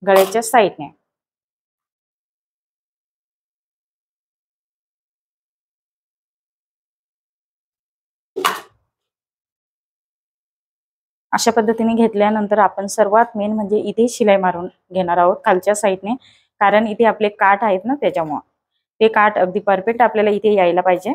गळ्याच्या साईडने. अशा पद्धतीने घेतल्यानंतर आपण सर्वात मेन म्हणजे इथे शिलाई मारून घेणार आहोत खालच्या साईडने कारण इथे आपले काठ आहेत ना त्याच्यामुळं. ते काठ अगदी परफेक्ट आपल्याला इथे यायला पाहिजे.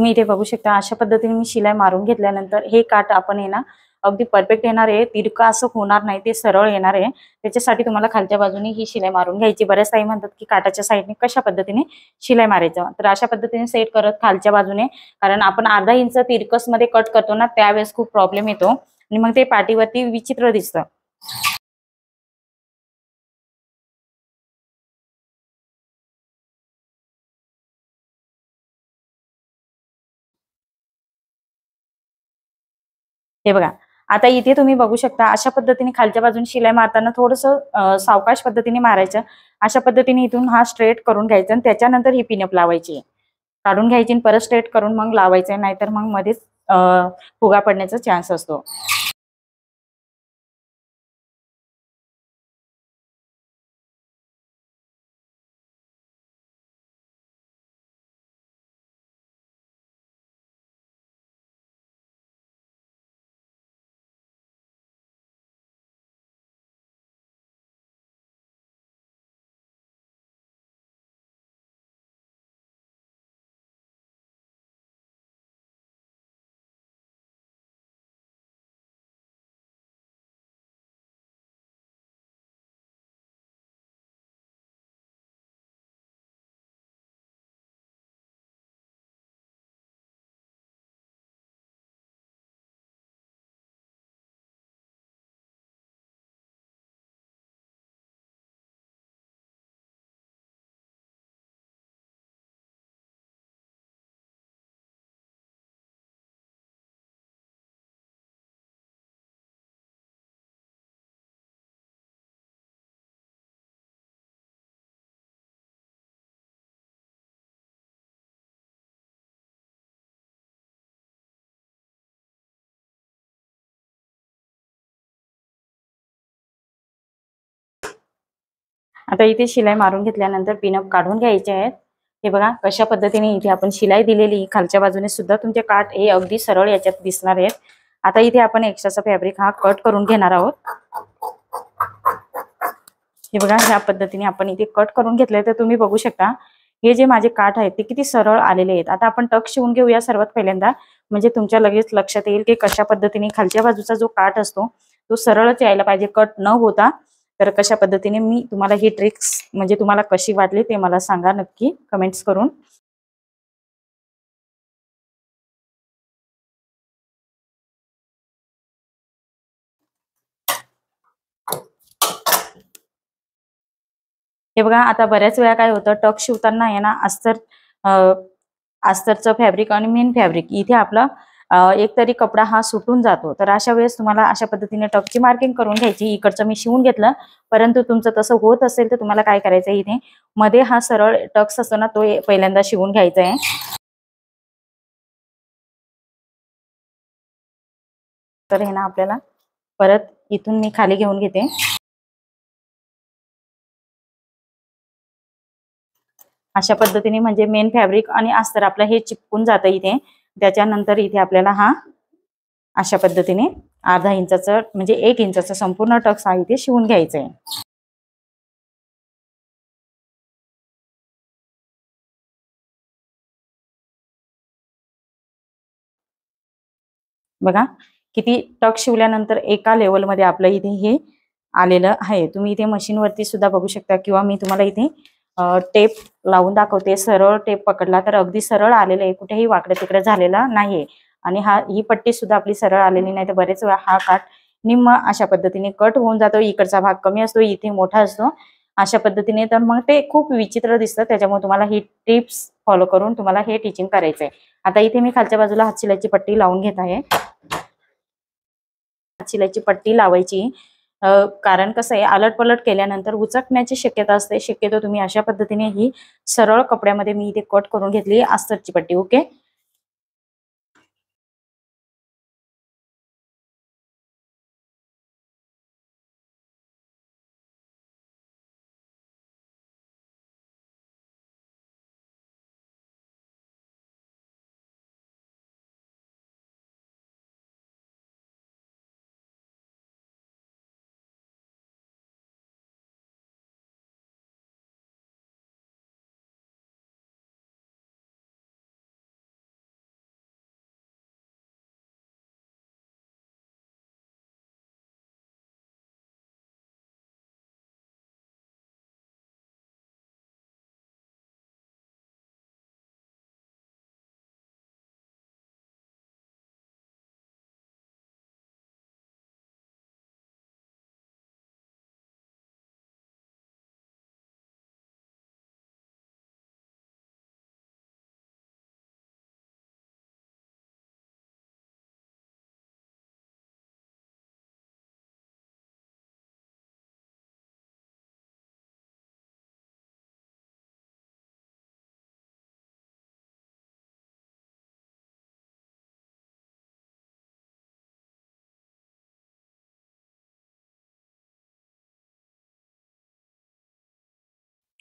तुम्ही इथे बघू शकता अशा पद्धतीने मी शिलाई मारून घेतल्यानंतर हे काठ आपण आहे ना अगदी परफेक्ट येणार आहे. तिरका असं होणार नाही ते सरळ येणार आहे. त्याच्यासाठी तुम्हाला खालच्या बाजूने ही शिलाई मारून घ्यायची. बऱ्याच ताई म्हणतात की काटाच्या साईडने कशा पद्धतीने शिलाई मारायचं. तर अशा पद्धतीने सेट करत खालच्या बाजूने कारण आपण अर्धा इंच तिरकसमध्ये कट करतो ना त्यावेळेस खूप प्रॉब्लेम येतो. आणि मग ते पाठीवरती विचित्र दिसतं. हे बघा आता इथे तुम्ही बघू शकता अशा पद्धतीने खालच्या बाजूने शिलाई मारताना थोडस सावकाश पद्धतीने मारायचं. अशा पद्धतीने इथून हा स्ट्रेट करून घ्यायचा आणि त्याच्यानंतर ही पिनअप लावायची. काढून घ्यायची आणि परत स्ट्रेट करून मग लावायचं नाहीतर मग मध्येच फुगा पडण्याचा चान्स असतो. आता इथे शिलाई मारून घेतल्यानंतर पिनअप काढून घ्यायचे आहेत. हे बघा कशा पद्धतीने इथे आपण शिलाई दिलेली खालच्या बाजूने सुद्धा तुमचे काठ हे अगदी सरळ याच्यात दिसणार आहेत. आता इथे आपण एक्स्ट्राचा फॅब्रिक हा कट करून घेणार आहोत. हे बघा ह्या पद्धतीने आपण इथे कट करून घेतले तर तुम्ही बघू शकता. हे जे माझे काठ आहेत ते किती सरळ आलेले आहेत. आता आपण टक शिवून घेऊया सर्वात पहिल्यांदा. म्हणजे तुमच्या लगेच लक्षात येईल की कशा पद्धतीने खालच्या बाजूचा जो काठ असतो तो सरळच यायला पाहिजे. कट न होता तर कशा पद्धतीने मी तुम्हाला ही ट्रिक्स म्हणजे तुम्हाला कशी वाटली ते मला सांगा नक्की कमेंट्स करून. हे बघा आता बऱ्याच वेळा काय होतं टक शिवताना आहे ना अस्तर अस्तरचं फॅब्रिक आणि मेन फॅब्रिक इथे आपलं एक तरी कपडा हा सुटून जातो. तर अशा वेळेस तुम्हाला अशा पद्धतीने टकची मार्किंग करून घ्यायची. इकडचं मी शिवून घेतलं. परंतु तुमचं तसं होत असेल तर तुम्हाला काय करायचं इथे? मध्ये हा सरळ टक्स असतो ना तो पहिल्यांदा शिवून घ्यायचा आहे तर हे ना आपल्याला परत इथून मी खाली घेऊन घेते. अशा पद्धतीने म्हणजे मेन फॅब्रिक आणि अस्तर आपलं हे चिपकून जातं इथे. त्याच्यानंतर इथे आपल्याला हा अशा पद्धतीने अर्धा इंचाचं म्हणजे एक इंचाचं संपूर्ण टक्स हा इथे शिवून घ्यायचं आहे बघा किती टक शिवल्यानंतर एका लेवलमध्ये आपलं इथे हे आलेलं आहे. तुम्ही इथे मशीनवरती सुद्धा बघू शकता किंवा मी तुम्हाला इथे टेप लावून दाखवते. सरळ टेप पकडला तर अगदी सरळ आलेलं आहे. कुठेही वाकडे तिकडे झालेला नाहीये. आणि हा ही पट्टी सुद्धा आपली सरळ आलेली नाही. तर बरेच वेळा हा काठ निम्म अशा पद्धतीने कट होऊन जातो. इकडचा भाग कमी असतो इथे मोठा असतो. अशा पद्धतीने तर मग ते खूप विचित्र दिसतं. त्याच्यामुळे तुम्हाला ही टिप्स फॉलो करून तुम्हाला हे टीचिंग करायचंय. आता इथे मी खालच्या बाजूला हातशिलाची पट्टी लावून घेत आहे. हातशिलाची पट्टी लावायची. कारण कसं आहे अलट पलट केल्यानंतर उचकण्याची शक्यता असते. शक्यतो तुम्ही अशा पद्धतीने ही सरळ कपड्यामध्ये मी इथे कट करून घेतली अस्तरची पट्टी ओके?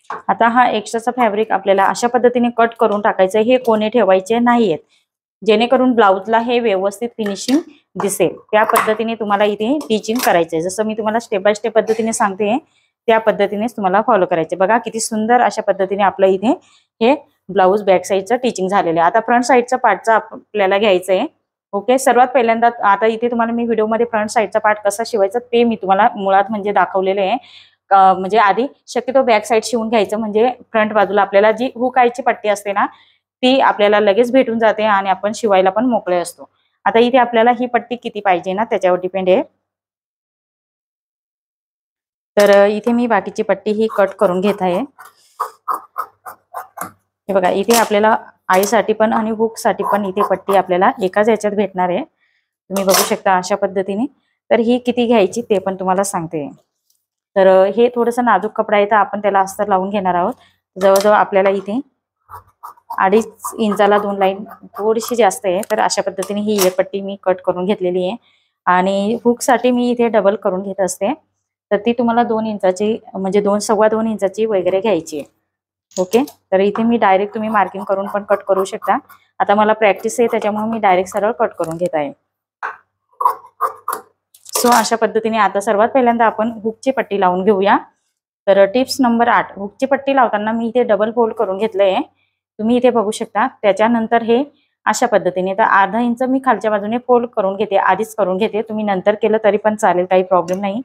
आता हा एक्स्ट्राचा फॅब्रिक आपल्याला अशा पद्धतीने कट करून टाकायचं. हे कोणे ठेवायचे नाहीयेत. जेणेकरून ब्लाऊजला हे व्यवस्थित फिनिशिंग दिसेल. त्या पद्धतीने तुम्हाला इथे टीचिंग करायचंय. जसं मी तुम्हाला स्टेप बाय स्टेप पद्धतीने सांगते त्या पद्धतीनेच तुम्हाला फॉलो करायचे बघा किती सुंदर अशा पद्धतीने आपलं इथे हे ब्लाऊज बॅक साईडचं टीचिंग झालेलं आहे. आता फ्रंट साईडचा पार्टचा आपल्याला घ्यायचं आहे ओके सर्वात पहिल्यांदा आता इथे तुम्हाला मी व्हिडिओमध्ये फ्रंट साईडचा पार्ट कसा शिवायचा ते मी तुम्हाला मुळात म्हणजे दाखवलेलं आहे. म्हणजे आधी शक्यतो बॅक साईड शिवून घ्यायचं. म्हणजे फ्रंट बाजूला आपल्याला जी हुकायची पट्टी असते ना ती आपल्याला लगेच भेटून जाते आणि आपण शिवायला पण मोकळे असतो. आता इथे आपल्याला ही पट्टी किती पाहिजे ना त्याच्यावर डिपेंड आहे. तर इथे मी बाकीची पट्टी ही कट करून घेत आहे. हे बघा इथे आपल्याला आईसाठी पण आणि साठी पण इथे पट्टी आपल्याला एकाच याच्यात भेटणार आहे. तुम्ही बघू शकता अशा पद्धतीने. तर ही किती घ्यायची ते पण तुम्हाला सांगते. तर हे थोडंसं नाजूक कपडा आहे तर आपण त्याला अस्तर लावून घेणार आहोत. जवळजवळ आपल्याला इथे अडीच इंचाला दोन लाईन थोडीशी जास्त आहे तर अशा पद्धतीने ही पट्टी मी कट करून घेतलेली आहे. आणि हुकसाठी मी इथे डबल करून घेत असते. तर ती तुम्हाला दोन इंचाची म्हणजे दोन सव्वा दोन इंचाची वगैरे घ्यायची आहे. ओके? तर इथे मी डायरेक्ट तुम्ही मार्किंग करून पण कट करू शकता. आता मला प्रॅक्टिस आहे त्याच्यामुळे मी डायरेक्ट सरळ कट करून घेत आहे. सो अशा पद्धतीने आता सर्वात पहिल्यांदा आपण हुकची पट्टी लावून घेऊया. तर टिप्स नंबर आठ. हुकची पट्टी लावताना मी इथे डबल फोल्ड करून घेतलंय. तुम्ही इथे बघू शकता. त्याच्यानंतर हे अशा पद्धतीने. तर अर्धा इंच मी खालच्या बाजूने फोल्ड करून घेते. आधीच करून घेते. तुम्ही नंतर केलं तरी पण चालेल. काही प्रॉब्लेम नाही.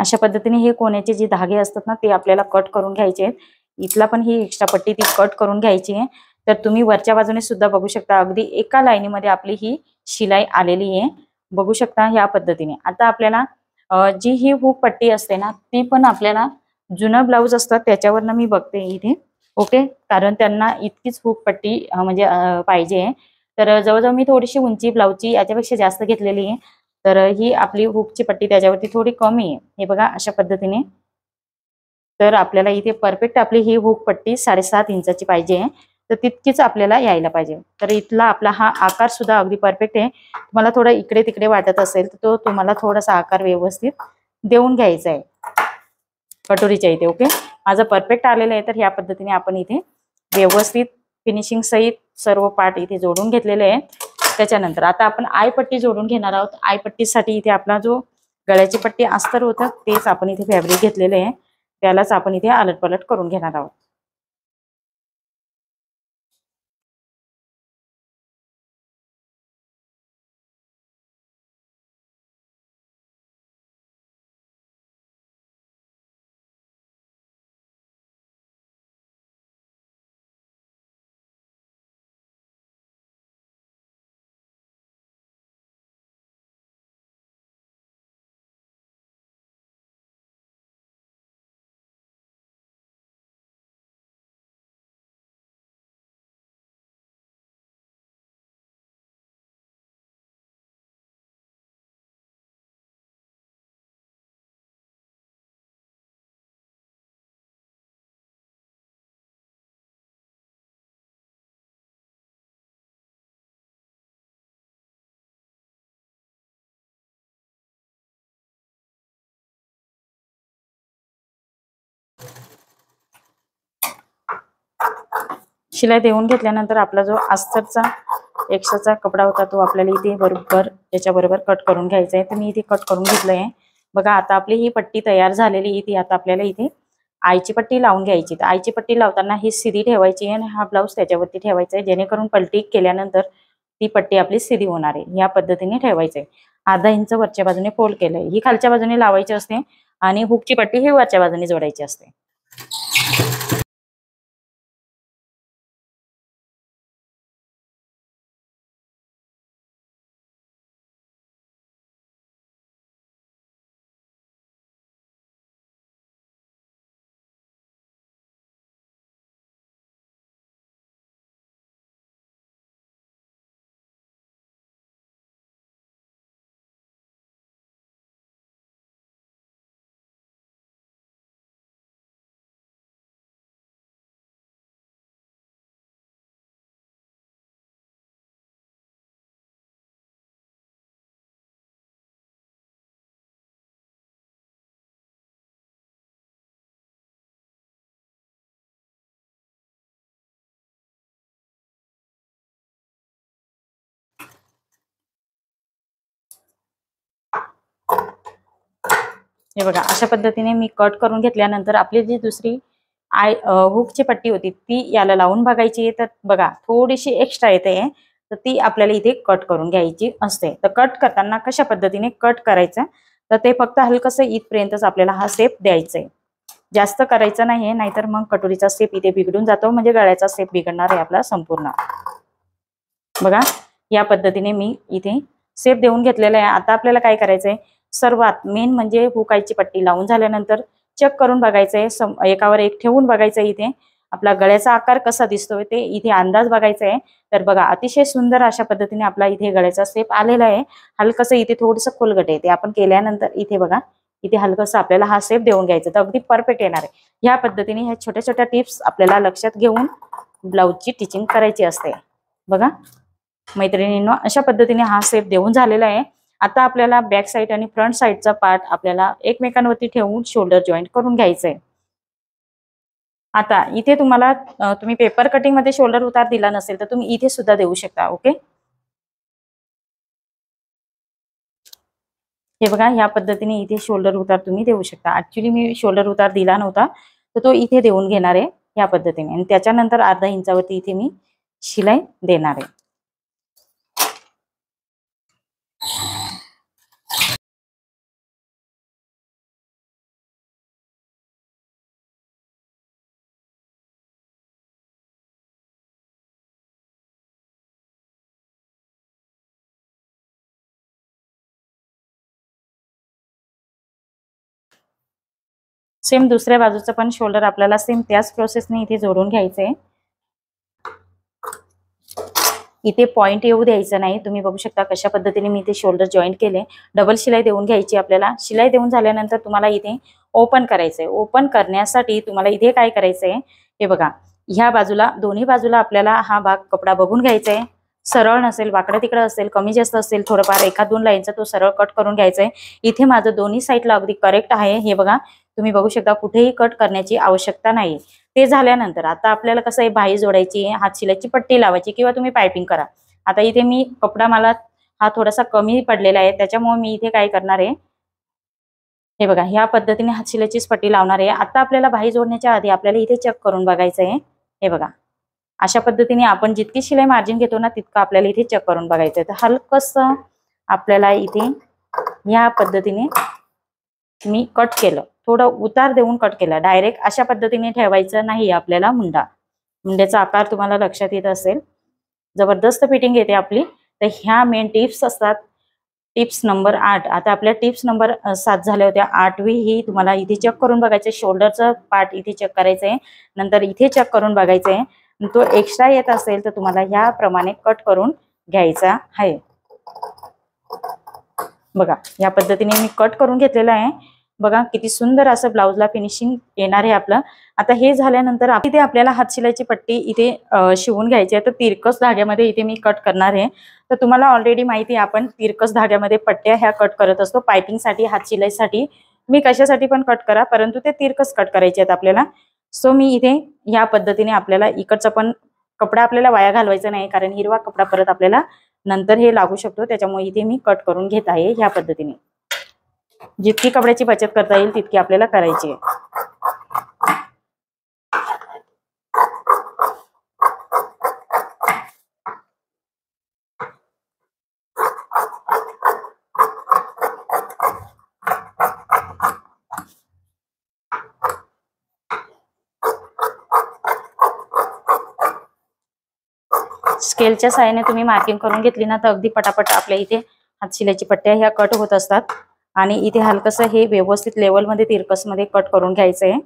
अशा पद्धतीने हे कोण्याचे जे धागे असतात ना ते आपल्याला कट करून घ्यायचे आहेत. इथला पण ही एक्स्ट्रा पट्टी ती कट करून घ्यायची आहे. तर तुम्ही वरच्या बाजूने सुद्धा बघू शकता अगदी एका लाईनीमध्ये आपली ही शिलाई आलेली आहे. बघू शकता ह्या पद्धतीने. आता आपल्याला जी ही हुक पट्टी असते ना ती पण आपल्याला जुनं ब्लाऊज असतात त्याच्यावरनं मी बघते इथे. ओके? कारण त्यांना इतकीच हुक पट्टी म्हणजे पाहिजे तर जवळजवळ मी थोडीशी उंची ब्लाऊजची याच्यापेक्षा जास्त घेतलेली आहे. तर ही आपली हुकची पट्टी त्याच्यावरती थोडी कमी आहे. हे बघा अशा पद्धतीने. तर आपल्याला इथे परफेक्ट आपली ही हुक पट्टी साडेसात इंचाची पाहिजे. तर तितकीच आपल्याला यायला पाहिजे. तर इथला आपला हा आकार सुद्धा अगदी परफेक्ट आहे. तुम्हाला थोडा इकडे तिकडे वाटत असेल तर तो तुम्हाला थोडासा आकार व्यवस्थित देऊन घ्यायचा आहे. कटोरीच्या इथे ओके? माझं परफेक्ट आलेलं आहे तर ह्या पद्धतीने आपण इथे व्यवस्थित फिनिशिंग सहित सर्व पार्ट इथे जोडून घेतलेले आहेत त्याच्यानंतर आता आपण आयपट्टी जोडून घेणार आहोत. आयपट्टीसाठी इथे आपला जो गळ्याची पट्टी अस्तर होतं तेच आपण इथे फॅब्रिक घेतलेले आहे. त्यालाच आपण इथे अलट पलट करून घेणार आहोत. शिलाई देऊन घेतल्यानंतर आपला जो अस्तरचा एक्स्ट्राचा कपडा होता तो आपल्याला इथे बरोबर याच्याबरोबर कट करून घ्यायचा आहे. तर मी इथे कट करून घेतलं आहे बघा आता आपली ही पट्टी तयार झालेली इथे आता आपल्याला इथे आईची पट्टी लावून घ्यायची तर आईची पट्टी लावताना ही सिधी ठेवायची आणि हा ब्लाऊज त्याच्यावरती ठेवायचा आहे. जेणेकरून पलटी केल्यानंतर ती पट्टी आपली सिधी होणार आहे. या पद्धतीने ठेवायचं आहे. अर्धा इंच वरच्या बाजूने फोल्ड केलंय. ही खालच्या बाजूने लावायची असते आणि हुकची पट्टी ही वरच्या बाजूने जोडायची असते. हे बघा अशा पद्धतीने मी कट करून घेतल्यानंतर आपली जी दुसरी आय हुकची पट्टी होती ती याला लावून बघायची तर बघा थोडीशी एक्स्ट्रा येते. तर ती आपल्याला इथे कट करून घ्यायची असते. तर कट करताना कशा पद्धतीने कट करायचं? तर ते फक्त हलकसं इथपर्यंतच आपल्याला हा सेप द्यायचा आहे. जास्त करायचं नाहीये नाहीतर मग कटोरीचा सेप इथे बिघडून जातो. म्हणजे गळ्याचा सेप बिघडणार आहे आपला संपूर्ण. बघा या पद्धतीने मी इथे सेप देऊन घेतलेला आहे. आता आपल्याला काय करायचंय? सर्वात मेन म्हणजे हुकायची पट्टी लावून झाल्यानंतर चेक करून बघायचंय एकावर एक ठेवून बघायचं इथे. आपला गळ्याचा आकार कसा दिसतोय ते इथे अंदाज बघायचा आहे तर बघा अतिशय सुंदर अशा पद्धतीने आपला इथे गळ्याचा सेप आलेला आहे. हलकसं इथे थोडंसं खोलगट आहे ते आपण केल्यानंतर इथे बघा इथे हलकसं आपल्याला हा सेप देऊन घ्यायचा. तर अगदी परफेक्ट येणार आहे. ह्या पद्धतीने ह्या छोट्या छोट्या टिप्स आपल्याला लक्षात घेऊन ब्लाऊजची टिचिंग करायची असते. बघा मैत्रिणींना अशा पद्धतीने हा सेप देऊन झालेला आहे. आता आपल्याला बॅक साईड आणि फ्रंट साईडचा पार्ट आपल्याला एकमेकांवरती ठेवून शोल्डर जॉईंट करून घ्यायचं आहे आता इथे तुम्हाला तुम्ही पेपर कटिंगमध्ये शोल्डर उतार दिला नसेल तर तुम्ही इथे सुद्धा देऊ शकता ओके हे बघा ह्या पद्धतीने इथे शोल्डर उतार तुम्ही देऊ शकता. ऍक्च्युली मी शोल्डर उतार दिला नव्हता तर तो इथे देऊन घेणार आहे ह्या पद्धतीने. आणि त्याच्यानंतर अर्धा इंचावरती इथे मी शिलाई देणार आहे. सेम दुसऱ्या बाजूचं पण शोल्डर आपल्याला सेम त्याच प्रोसेसने इथे जोडून घ्यायचंय. इथे पॉइंट येऊ द्यायचं नाही. तुम्ही बघू शकता कशा पद्धतीने मी इथे शोल्डर जॉईंट केले. डबल शिलाई देऊन घ्यायची आपल्याला. शिलाई देऊन झाल्यानंतर तुम्हाला इथे ओपन करायचंय. ओपन करण्यासाठी तुम्हाला इथे काय करायचंय? हे बघा. ह्या बाजूला दोन्ही बाजूला आपल्याला हा भाग कपडा बघून घ्यायचा आहे सरळ नसेल वाकडं तिकडं असेल कमी जास्त असेल थोडंफार एका दोन लाईनचा तो सरळ कट करून घ्यायचा आहे इथे माझं दोन्ही साईडला अगदी करेक्ट आहे. हे बघा तुम्ही बघू शकता कुठेही कट करण्याची आवश्यकता नाही ते झाल्यानंतर आता आपल्याला कसं आहे बाही जोडायची हात शिलाची पट्टी लावायची किंवा तुम्ही पायपिंग करा. आता इथे मी कपडा मला हा थोडासा कमी पडलेला आहे त्याच्यामुळे मी इथे काय करणार आहे? हे बघा ह्या पद्धतीने हातशिलाचीच पट्टी लावणार आहे. आता आपल्याला बाही जोडण्याच्या आधी आपल्याला इथे चेक करून बघायचं आहे हे बघा. अशा पद्धतीने आपण जितकी शिलाई मार्जिन घेतो ना तितकं आपल्याला इथे चेक करून बघायचं आहे. तर हलकस आपल्याला इथे या पद्धतीने मी कट केलं. थोडं उतार देऊन कट केला. डायरेक्ट अशा पद्धतीने ठेवायचं नाही आपल्याला मुंडा. मुंड्याचा आकार तुम्हाला लक्षात येत असेल. जबरदस्त फिटिंग येते आपली. तर ह्या मेन टिप्स असतात. टिप्स नंबर आठ. आता आपल्या टिप्स नंबर सात झाल्या होत्या. आठवी ही तुम्हाला इथे चेक करून बघायचं शोल्डरचं पार्ट इथे चेक करायचं आहे नंतर इथे चेक करून बघायचं आहे तो एक्स्ट्रा येत असेल तर तुम्हाला ह्याप्रमाणे कट करून घ्यायचा आहे. बघा या पद्धतीने मी कट करून घेतलेला आहे. बघा किती सुंदर असं ब्लाऊजला फिनिशिंग येणार आहे आपलं. आता हे झाल्यानंतर इथे आपल्याला हातशिलाची पट्टी इथे शिवून घ्यायची आहे. तर तिरकस धाग्यामध्ये इथे मी कट करणार आहे. तर तुम्हाला ऑलरेडी माहिती आहे आपण तिरकस धाग्यामध्ये पट्ट्या ह्या कट करत असतो. पायपिंगसाठी हातशिलाईसाठी मी कशासाठी पण कट करा परंतु ते तिरकस कट करायचे आहेत आपल्याला. सो मी इथे या पद्धतीने आपल्याला इकडचा पण कपडा आपल्याला वाया घालवायचा नाही कारण हिरवा कपडा परत आपल्याला नंतर हे लागू शकतो. त्याच्यामुळे इथे मी कट करून घेत आहे ह्या पद्धतीने. जितकी कपड्याची बचत करता येईल तितकी आपल्याला करायची आहे. स्केलच्या साह्याने तुम्ही मार्किंग करून घेतली ना तर अगदी पटापट आपल्या इथे हातशिल्याची पट्ट्या ह्या कट होत असतात. आणि इथे हलकसं हे व्यवस्थित लेवलमध्ये तिरकसमध्ये कट करून घ्यायचं आहे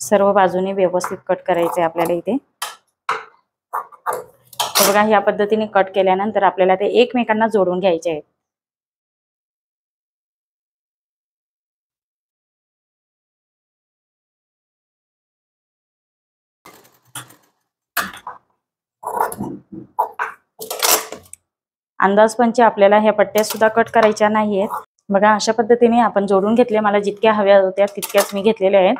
सर्व बाजूने व्यवस्थित कट करायचंय आपल्याला इथे. बघा ह्या पद्धतीने कट केल्यानंतर आपल्याला ते एकमेकांना जोडून घ्यायचे आहेत. अंदाजपंचे आपल्याला ह्या पट्ट्या सुद्धा कट करायच्या नाहीयेत. बघा अशा पद्धतीने आपण जोडून घेतले. मला जितक्या हव्या होत्या तितक्याच मी घेतलेल्या आहेत.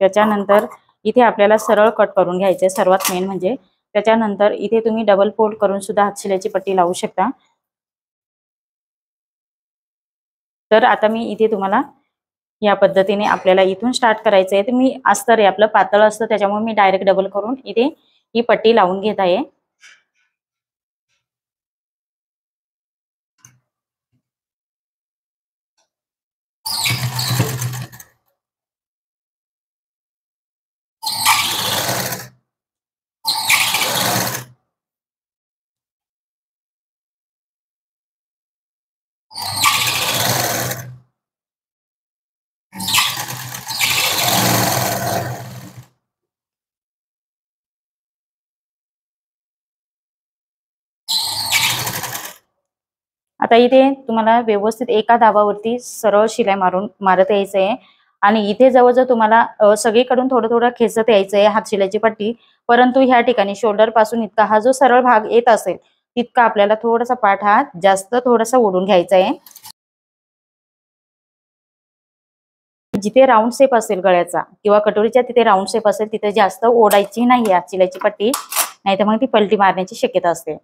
त्याच्यानंतर इथे आपल्याला सरळ कट करून घ्यायचे. सर्वात मेन म्हणजे त्याच्यानंतर इथे तुम्ही डबल फोल्ड करून सुद्धा हातशिल्याची पट्टी लावू शकता. तर आता मी इथे तुम्हाला या पद्धतीने आपल्याला इथून स्टार्ट करायचं आहे तर मी अस्तर आहे. आपलं पातळ असतं त्याच्यामुळे मी डायरेक्ट डबल करून इथे ही पट्टी लावून घेत आहे. आता इथे तुम्हाला व्यवस्थित एका दाबावरती सरळ शिलाई मारून मारत यायचं आहे आणि इथे जवळजवळ तुम्हाला सगळीकडून थोडं थोडं खेचत यायचं आहे हात शिलाईची पट्टी. परंतु ह्या ठिकाणी शोल्डरपासून इतका हा जो सरळ भाग येत असेल तितका आपल्याला थोडासा पाठ हा जास्त थोडासा ओढून घ्यायचा आहे जिथे राऊंड शेप असेल गळ्याचा किंवा कटोरीच्या तिथे राऊंड शेप असेल तिथे जास्त ओढायची नाही हात शिलाईची पट्टी. नाही तर मग ती पलटी मारण्याची शक्यता असते.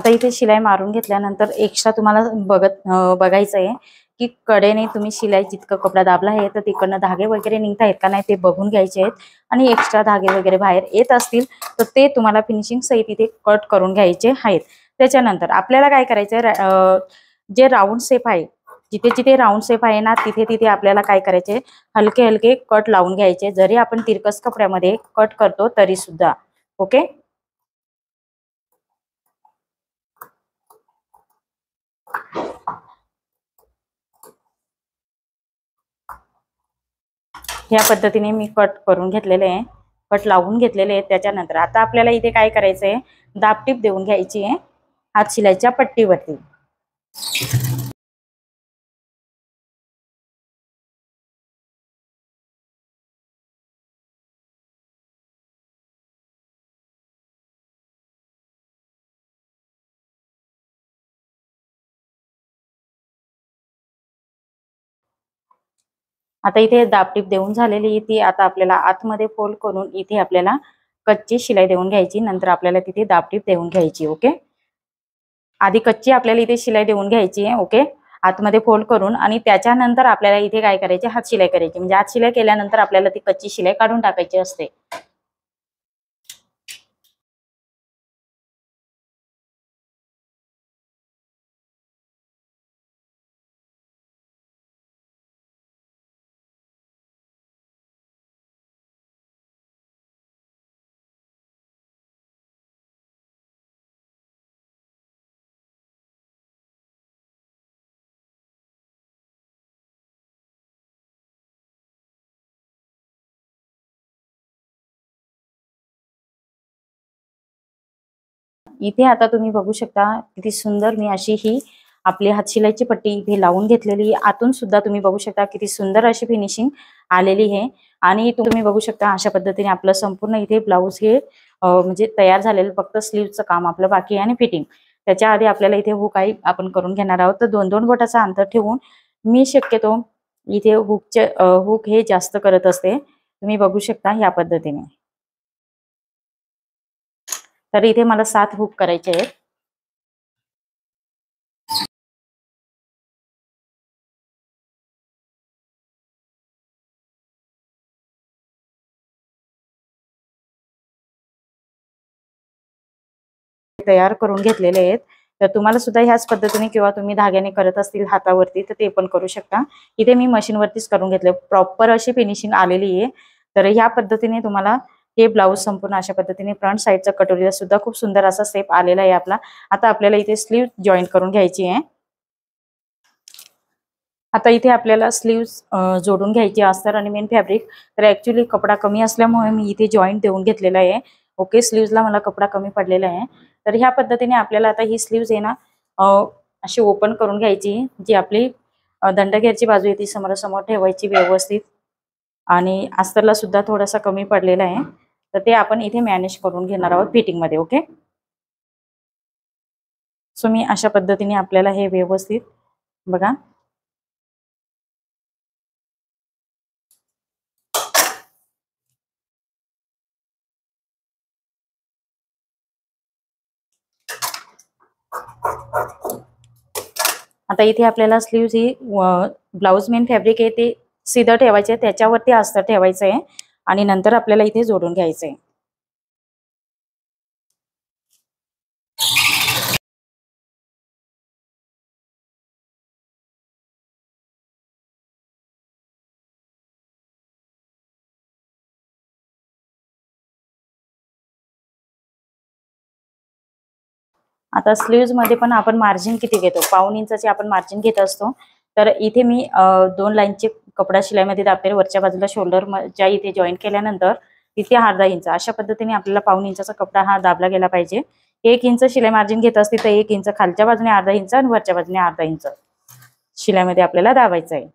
आता इथे शिलाई मारून घेतल्यानंतर एक्स्ट्रा तुम्हाला बघत बघायचं आहे की कडेने तुम्ही शिलाई जितकं कपडा दाबला आहे तर तिकडनं धागे वगैरे निघता आहेत का नाही ते बघून घ्यायचे आहेत. आणि एक्स्ट्रा धागे वगैरे बाहेर येत असतील तर ते तुम्हाला फिनिशिंग सहित इथे कट करून घ्यायचे आहेत. त्याच्यानंतर आपल्याला काय करायचं जे राऊंड शेप आहे जिथे जिथे राऊंड शेप आहे ना तिथे तिथे आपल्याला काय करायचे हलके हलके कट लावून घ्यायचे. जरी आपण तिरकस कपड्यामध्ये कट करतो तरी सुद्धा ओके ह्या पद्धतीने मी कट करून घेतलेले आहे. कट लावून घेतलेले आहे. त्याच्यानंतर आता आपल्याला इथे काय करायचं आहे? दाबटीप देऊन घ्यायची आहे. हात शिलाईच्या पट्टीवरती. आता इथे दाबटीप देऊन झालेली ती आता आपल्याला आतमध्ये फोल्ड करून इथे आपल्याला कच्ची शिलाई देऊन घ्यायची. नंतर आपल्याला तिथे दाबटीप देऊन घ्यायची ओके? आधी कच्ची आपल्याला इथे शिलाई देऊन घ्यायची आहे ओके? आतमध्ये फोल्ड करून आणि त्याच्यानंतर आपल्याला इथे काय करायचे? हात शिलाई करायची. म्हणजे हात शिलाई केल्यानंतर आपल्याला ती कच्ची शिलाई काढून टाकायची असते. इथे आता तुम्ही बघू शकता किती सुंदर मी अशी ही आपली हातशिलाईची पट्टी इथे लावून घेतलेली आतून सुद्धा तुम्ही बघू शकता किती सुंदर अशी फिनिशिंग आलेली आहे. आणि तुम्ही बघू शकता अशा पद्धतीने आपलं संपूर्ण इथे ब्लाऊज हे म्हणजे तयार झालेलं फक्त स्लीवचं काम आपलं बाकी आहे आणि फिटिंग त्याच्या आधी आपल्याला इथे हुक आहे आपण करून घेणार आहोत. तर दोन दोन बोटाचा अंतर ठेवून मी शक्यतो इथे हुकचे हुक हे जास्त करत असते. तुम्ही बघू शकता या पद्धतीने. तर इथे मला सात हुक करायचे आहेत. तयार करून घेतलेले आहेत. तर तुम्हाला सुद्धा ह्याच पद्धतीने किंवा तुम्ही धाग्याने करत असतील हातावरती तर ते पण करू शकता. इथे मी मशीनवरतीच करून घेतले. प्रॉपर अशी फिनिशिंग आलेली आहे. तर ह्या पद्धतीने तुम्हाला हे ब्लाऊज संपूर्ण अशा पद्धतीने फ्रंट साईडचा कटोरीला सुद्धा खूप सुंदर असा सेप आलेला आहे आपला. आता आपल्याला इथे स्लीव जॉईन करून घ्यायची आहे. आता इथे आपल्याला स्लीव्ह जोडून घ्यायची असतात आणि मेन फॅब्रिक तर ऍक्च्युली कपडा कमी असल्यामुळे मी इथे जॉईंट देऊन घेतलेला आहे. ओके स्लीव्हला मला कपडा कमी पडलेला आहे. तर ह्या पद्धतीने आपल्याला आता ही स्लीव्ह आहे ना अशी ओपन करून घ्यायची जी आपली दंडघेरची बाजू आहे ती समोरासमोर ठेवायची व्यवस्थित. आणि अस्तरला सुद्धा थोडासा कमी पडलेला आहे. तर ते आपण इथे मॅनेज करून घेणार आहोत फिटिंगमध्ये ओके सो मी अशा पद्धतीने आपल्याला हे व्यवस्थित बघा. आता इथे आपल्याला स्लीव्ह ही ब्लाऊज मेन फॅब्रिक आहे ते सिधं ठेवायचे त्याच्यावरती अस्तर ठेवायचं आहे आणि नंतर आपल्याला इथे जोडून घ्यायचं. आहे आता स्लीव्जमध्ये पण आपण मार्जिन किती घेतो? पाऊन इंचाची आपण मार्जिन घेत असतो. तर इथे मी दोन लाईनचे कपडा शिलाईमध्ये दाबते वरच्या बाजूला शोल्डर ज्या इथे जॉईन केल्यानंतर तिथे अर्धा इंच अशा पद्धतीने आपल्याला पाऊन इंचाचा कपडा हा दाबला गेला पाहिजे. एक इंच शिलाई मार्जिन घेत असते तर एक इंच खालच्या बाजूने अर्धा इंच आणि वरच्या बाजूने अर्धा इंच शिलाईमध्ये आपल्याला दाबायचं आहे.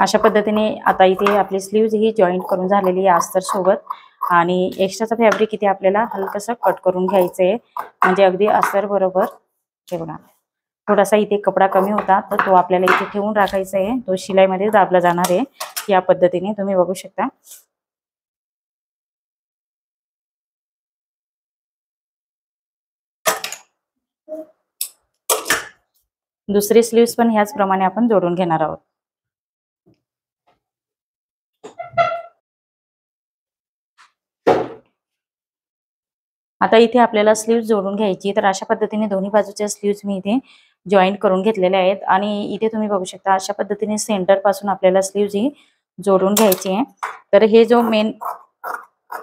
अशा पद्धतीने आता इथे आपली स्लीव्ज ही जॉईंट करून झालेली आहे अस्तर सोबत. आणि एक्स्ट्राचा फॅब्रिक इथे आपल्याला हलकसं कट करून घ्यायचं आहे म्हणजे अगदी अस्तर बरोबर. ठेवणार थोडासा इथे कपडा कमी होता तर तो आपल्याला इथे ठेवून राखायचा आहे तो शिलाईमध्ये दाबला जाणार आहे. या पद्धतीने तुम्ही बघू शकता. दुसरी स्लीव्स पण ह्याच प्रमाणे आपण जोडून घेणार आहोत. आता इथे आपल्याला स्लीव्स जोडून घ्यायची तर अशा पद्धतीने दोन्ही बाजूच्या स्लीव्ज मी इथे जॉईंट करून घेतलेल्या आहेत. आणि इथे तुम्ही बघू शकता अशा पद्धतीने सेंटरपासून आपल्याला स्लीव्ज ही जोडून घ्यायची आहे. तर हे जो मेन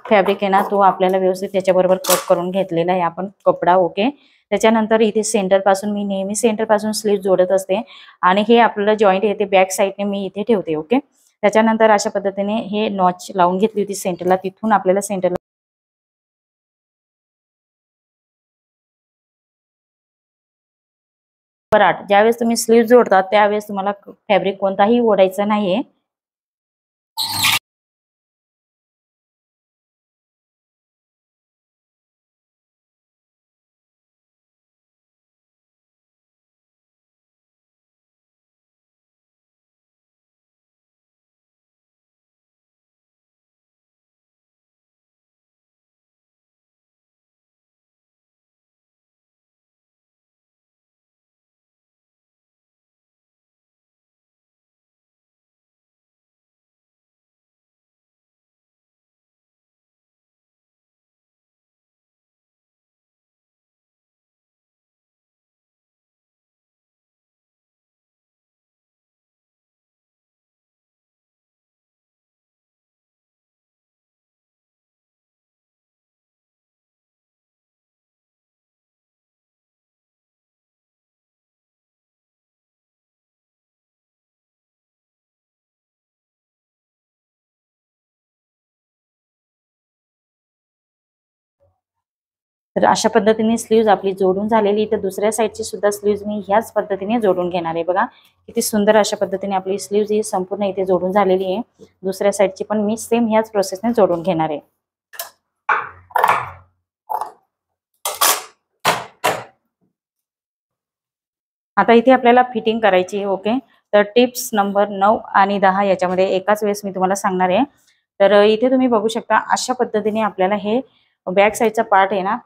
फॅब्रिक आहे ना तो आपल्याला व्यवस्थित त्याच्याबरोबर कट करून घेतलेला आहे आपण कपडा ओके त्याच्यानंतर इथे सेंटरपासून मी नेहमी सेंटरपासून स्लीव जोडत असते. आणि हे आपल्याला जॉईंट येते बॅक साईडने मी इथे ठेवते ओके त्याच्यानंतर अशा पद्धतीने हे नॉच लावून घेतली होती सेंटरला तिथून आपल्याला सेंटरला पराट ज्यावेळेस तुम्ही स्लीव जोडता त्यावेळेस तुम्हाला फॅब्रिक कोणताही ओढायचा नाहीये. तर अशा पद्धतीने स्लीव्ज आपली जोडून झालेली. तर दुसऱ्या साईडची सुद्धा स्लीव्ज मी ह्याच पद्धतीने जोडून घेणार आहे बघा. किती सुंदर अशा पद्धतीने आपली स्लीव्ज ही संपूर्ण इथे जोडून झालेली आहे. दुसऱ्या साईडची पण मी सेम ह्याच प्रोसेसने जोडून घेणार आहे. आता इथे आपल्याला फिटिंग करायची आहे ओके तर टिप्स नंबर नऊ आणि दहा याच्यामध्ये एकाच वेळेस मी तुम्हाला सांगणार आहे. तर इथे तुम्ही बघू शकता अशा पद्धतीने आपल्याला हे बॅक साईडचा पार्ट आहे ना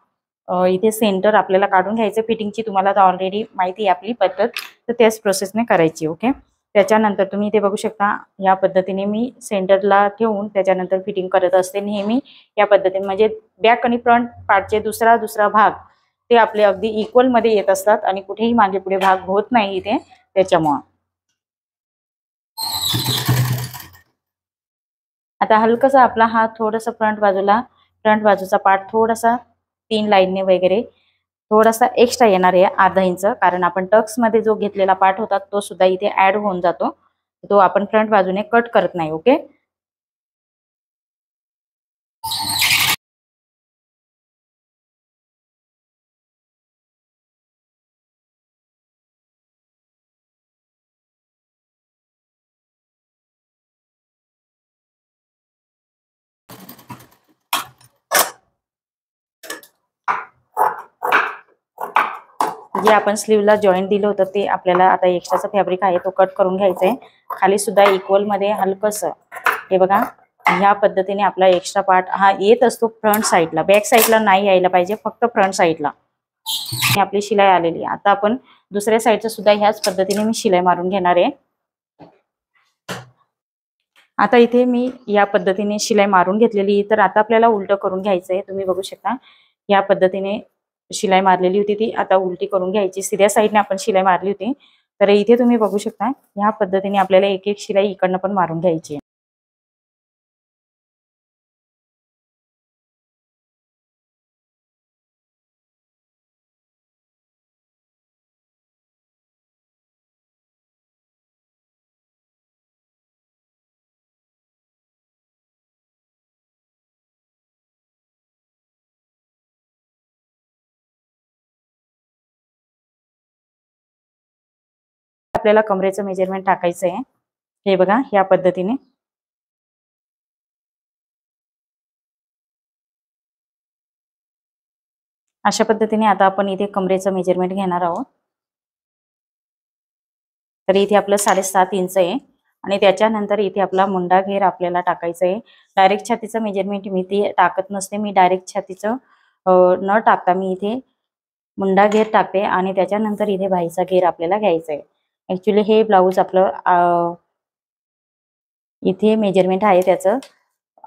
इथे सेंटर आपल्याला काढून घ्यायचं. फिटिंगची तुम्हाला तर ऑलरेडी माहिती आहे आपली पद्धत. तर त्याच प्रोसेसने करायची ओके त्याच्यानंतर तुम्ही इथे बघू शकता या पद्धतीने मी सेंटरला ठेवून त्याच्यानंतर फिटिंग करत असते नेहमी. या पद्धतीने म्हणजे बॅक आणि फ्रंट पार्टचे दुसरा दुसरा भाग ते आपले अगदी इक्वलमध्ये येत असतात आणि कुठेही मागे पुढे भाग होत नाही इथे त्याच्यामुळं. आता हलकसा आपला हा थोडासा फ्रंट बाजूला फ्रंट बाजूचा पार्ट थोडासा तीन लाईनने वगैरे थोडासा एक्स्ट्रा येणार आहे अर्धा इंच. कारण आपण टक्समध्ये जो घेतलेला पार्ट होता तो सुद्धा इथे ऍड होऊन जातो. तो आपण फ्रंट बाजूने कट करत नाही ओके जे आपण स्लीवला जॉईंट दिलं होतं ते आपल्याला आता एक्स्ट्राचं फॅब्रिक आहे तो कट करून घ्यायचा आहे खाली सुद्धा इक्वलमध्ये हलकंसं. हे बघा ह्या पद्धतीने आपला एक्स्ट्रा पार्ट हा येत असतो फ्रंट साईडला बॅक साईडला नाही यायला पाहिजे फक्त फ्रंट साईडला आपली शिलाई आलेली आहे. आता आपण दुसऱ्या साईडचं सुद्धा ह्याच पद्धतीने मी शिलाई मारून घेणार आहे. आता इथे मी या पद्धतीने शिलाई मारून घेतलेली तर आता आपल्याला उलट करून घ्यायचं आहे तुम्ही बघू शकता या पद्धतीने शिलाई मारलेली होती ती. आता उलटी करून घ्यायची. सिध्या साईडने आपण शिलाई मारली होती. तर इथे तुम्ही बघू शकता ह्या पद्धतीने आपल्याला एक एक शिलाई इकडनं पण मारून घ्यायची आपल्याला कमरेचं मेजरमेंट टाकायचं आहे हे बघा या पद्धतीने. अशा पद्धतीने आता आपण इथे कमरेचं मेजरमेंट घेणार आहोत. तर इथे आपलं साडेसात इंच आहे. आणि त्याच्यानंतर इथे आपला मुंडा घेर आपल्याला टाकायचं आहे डायरेक्ट छातीचं मेजरमेंट मी ते टाकत नसते. मी डायरेक्ट छातीचं न टाकता मी इथे मुंडा घेर टाकते. आणि त्याच्यानंतर इथे भाईचा घेर आपल्याला घ्यायचा आहे ऍक्च्युली हे ब्लाऊज आपलं इथे मेजरमेंट आहे त्याचं.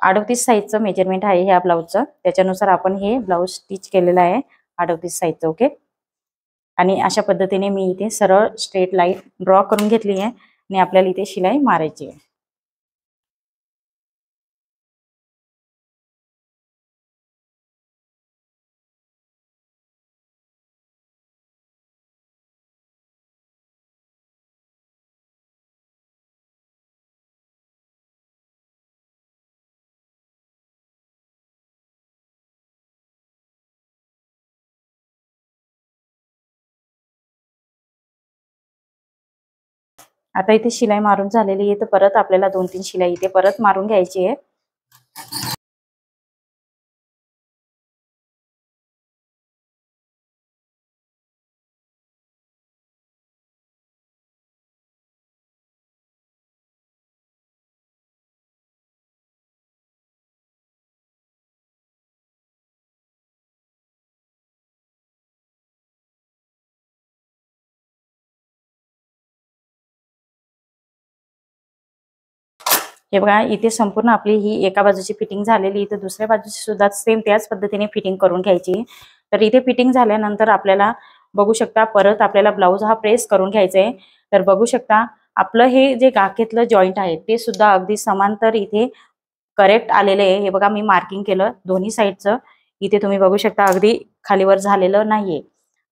अडतीस साईजचं मेजरमेंट आहे ह्या ब्लाऊजचं त्याच्यानुसार आपण हे ब्लाऊज स्टिच केलेलं आहे अडतीस साईजचं ओके आणि अशा पद्धतीने मी इथे सरळ स्ट्रेट लाईन ड्रॉ करून घेतली आहे आणि आपल्याला इथे शिलाई मारायची आहे. आता इथे शिलाई मारून झालेली आहे तर परत आपल्याला दोन तीन शिलाई इथे परत मारून घ्यायची आहे. हे बघा इथे संपूर्ण आपली ही एका बाजूची फिटिंग झालेली इथे दुसऱ्या बाजूची सुद्धा सेम त्याच पद्धतीने फिटिंग करून घ्यायची. तर इथे फिटिंग झाल्यानंतर आपल्याला बघू शकता परत आपल्याला ब्लाऊज हा प्रेस करून घ्यायचा आहे तर बघू शकता आपलं हे जे गाखेतलं जॉईंट आहे ते सुद्धा अगदी समांतर इथे करेक्ट आलेले आहे. हे बघा मी मार्किंग केलं दोन्ही साईडचं इथे तुम्ही बघू शकता अगदी खालीवर झालेलं नाहीये.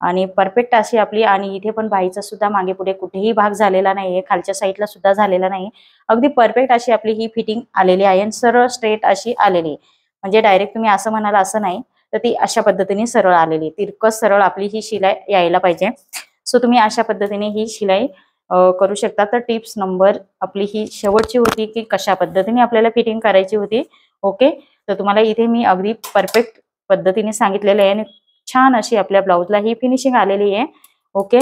आणि परफेक्ट अशी आपली आणि इथे पण बाईचा सुद्धा मागे पुढे कुठेही भाग झालेला नाहीये खालच्या साईडला सुद्धा झालेला नाही अगदी परफेक्ट अशी आपली ही फिटिंग आलेली आहे आणि सरळ स्ट्रेट अशी आलेली म्हणजे डायरेक्ट तुम्ही असं म्हणाल असं नाही तर ती अशा पद्धतीने सरळ आलेली तिरकस सरळ आपली ही शिलाई यायला पाहिजे. सो तुम्ही अशा पद्धतीने ही शिलाई करू शकता. तर टिप्स नंबर आपली ही शेवटची होती की कशा पद्धतीने आपल्याला फिटिंग करायची होती. ओके तर तुम्हाला इथे मी अगदी परफेक्ट पद्धतीने सांगितलेलं आहे आणि छान अशी आपल्या ब्लाऊजला ही फिनिशिंग आलेली आहे. ओके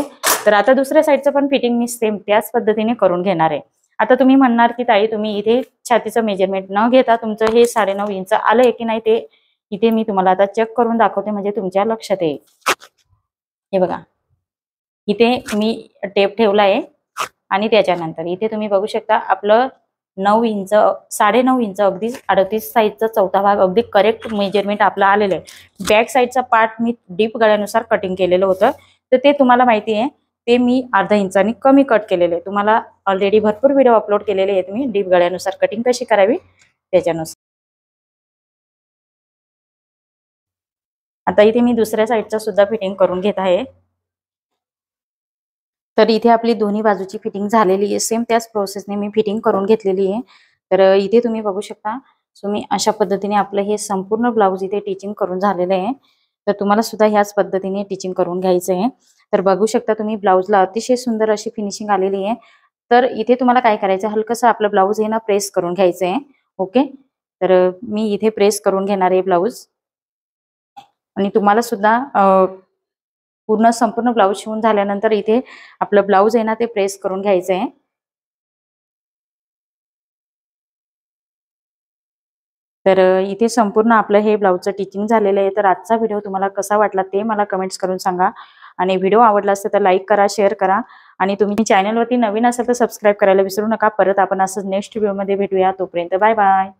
तर आता दुसऱ्या साईडचं पण फिटिंग मी सेम त्याच पद्धतीने करून घेणार आहे. आता तुम्ही म्हणणार की ताई तुम्ही इथे छातीचं मेजरमेंट न घेता तुमचं हे साडेनऊ इंच आलंय की नाही ते? इथे मी तुम्हाला आता चेक करून दाखवते म्हणजे तुमच्या लक्षात येईल. हे बघा. इथे मी टेप ठेवला आहे. आणि त्याच्यानंतर इथे तुम्ही बघू शकता आपलं नऊ इंच साडे नऊ इंच अगदी अडतीस साईजचा चौथा भाग अगदी करेक्ट मेजरमेंट आपलं आलेला आहे. बॅक साईडचा पार्ट मी डीप गळ्यानुसार कटिंग केलेलं होतं. तर ते तुम्हाला माहिती आहे ते मी अर्धा इंचाने कमी कट केलेले आहे. तुम्हाला ऑलरेडी भरपूर व्हिडिओ अपलोड केलेले आहेत मी. डीप गळ्यानुसार कटिंग कशी करावी त्याच्यानुसार. आता इथे मी दुसऱ्या साईडचा सुद्धा फिटिंग करून घेत आहे. तर इथे आपली दोन्ही बाजूची फिटिंग झालेली आहे. सेम त्याच प्रोसेसने मी फिटिंग करून घेतलेली आहे. तर इथे तुम्ही बघू शकता सो मी अशा पद्धतीने आपलं हे संपूर्ण ब्लाऊज इथे टिचिंग करून झालेलं आहे. तर तुम्हाला सुद्धा ह्याच पद्धतीने टिचिंग करून घ्यायचं आहे. तर बघू शकता तुम्ही ब्लाऊजला अतिशय सुंदर अशी फिनिशिंग आलेली आहे. तर इथे तुम्हाला काय करायचं हलकंसं आपलं ब्लाऊज हे ना प्रेस करून घ्यायचं आहे. ओके तर मी इथे प्रेस करून घेणार आहे ब्लाऊज आणि तुम्हाला सुद्धा पूर्ण संपूर्ण ब्लाऊज शिवून झाल्यानंतर इथे आपलं ब्लाऊज आहे ना ते प्रेस करून घ्यायचं आहे तर इथे संपूर्ण आपलं हे ब्लाऊजचं टिचिंग झालेलं आहे. तर आजचा व्हिडिओ तुम्हाला कसा वाटला ते मला कमेंट्स करून सांगा. आणि व्हिडिओ आवडला असेल तर लाईक करा शेअर करा. आणि तुम्ही चॅनलवरती नवीन असेल तर सबस्क्राईब करायला विसरू नका. परत आपण असं नेक्स्ट व्हिडिओमध्ये भेटूया. तोपर्यंत बाय बाय.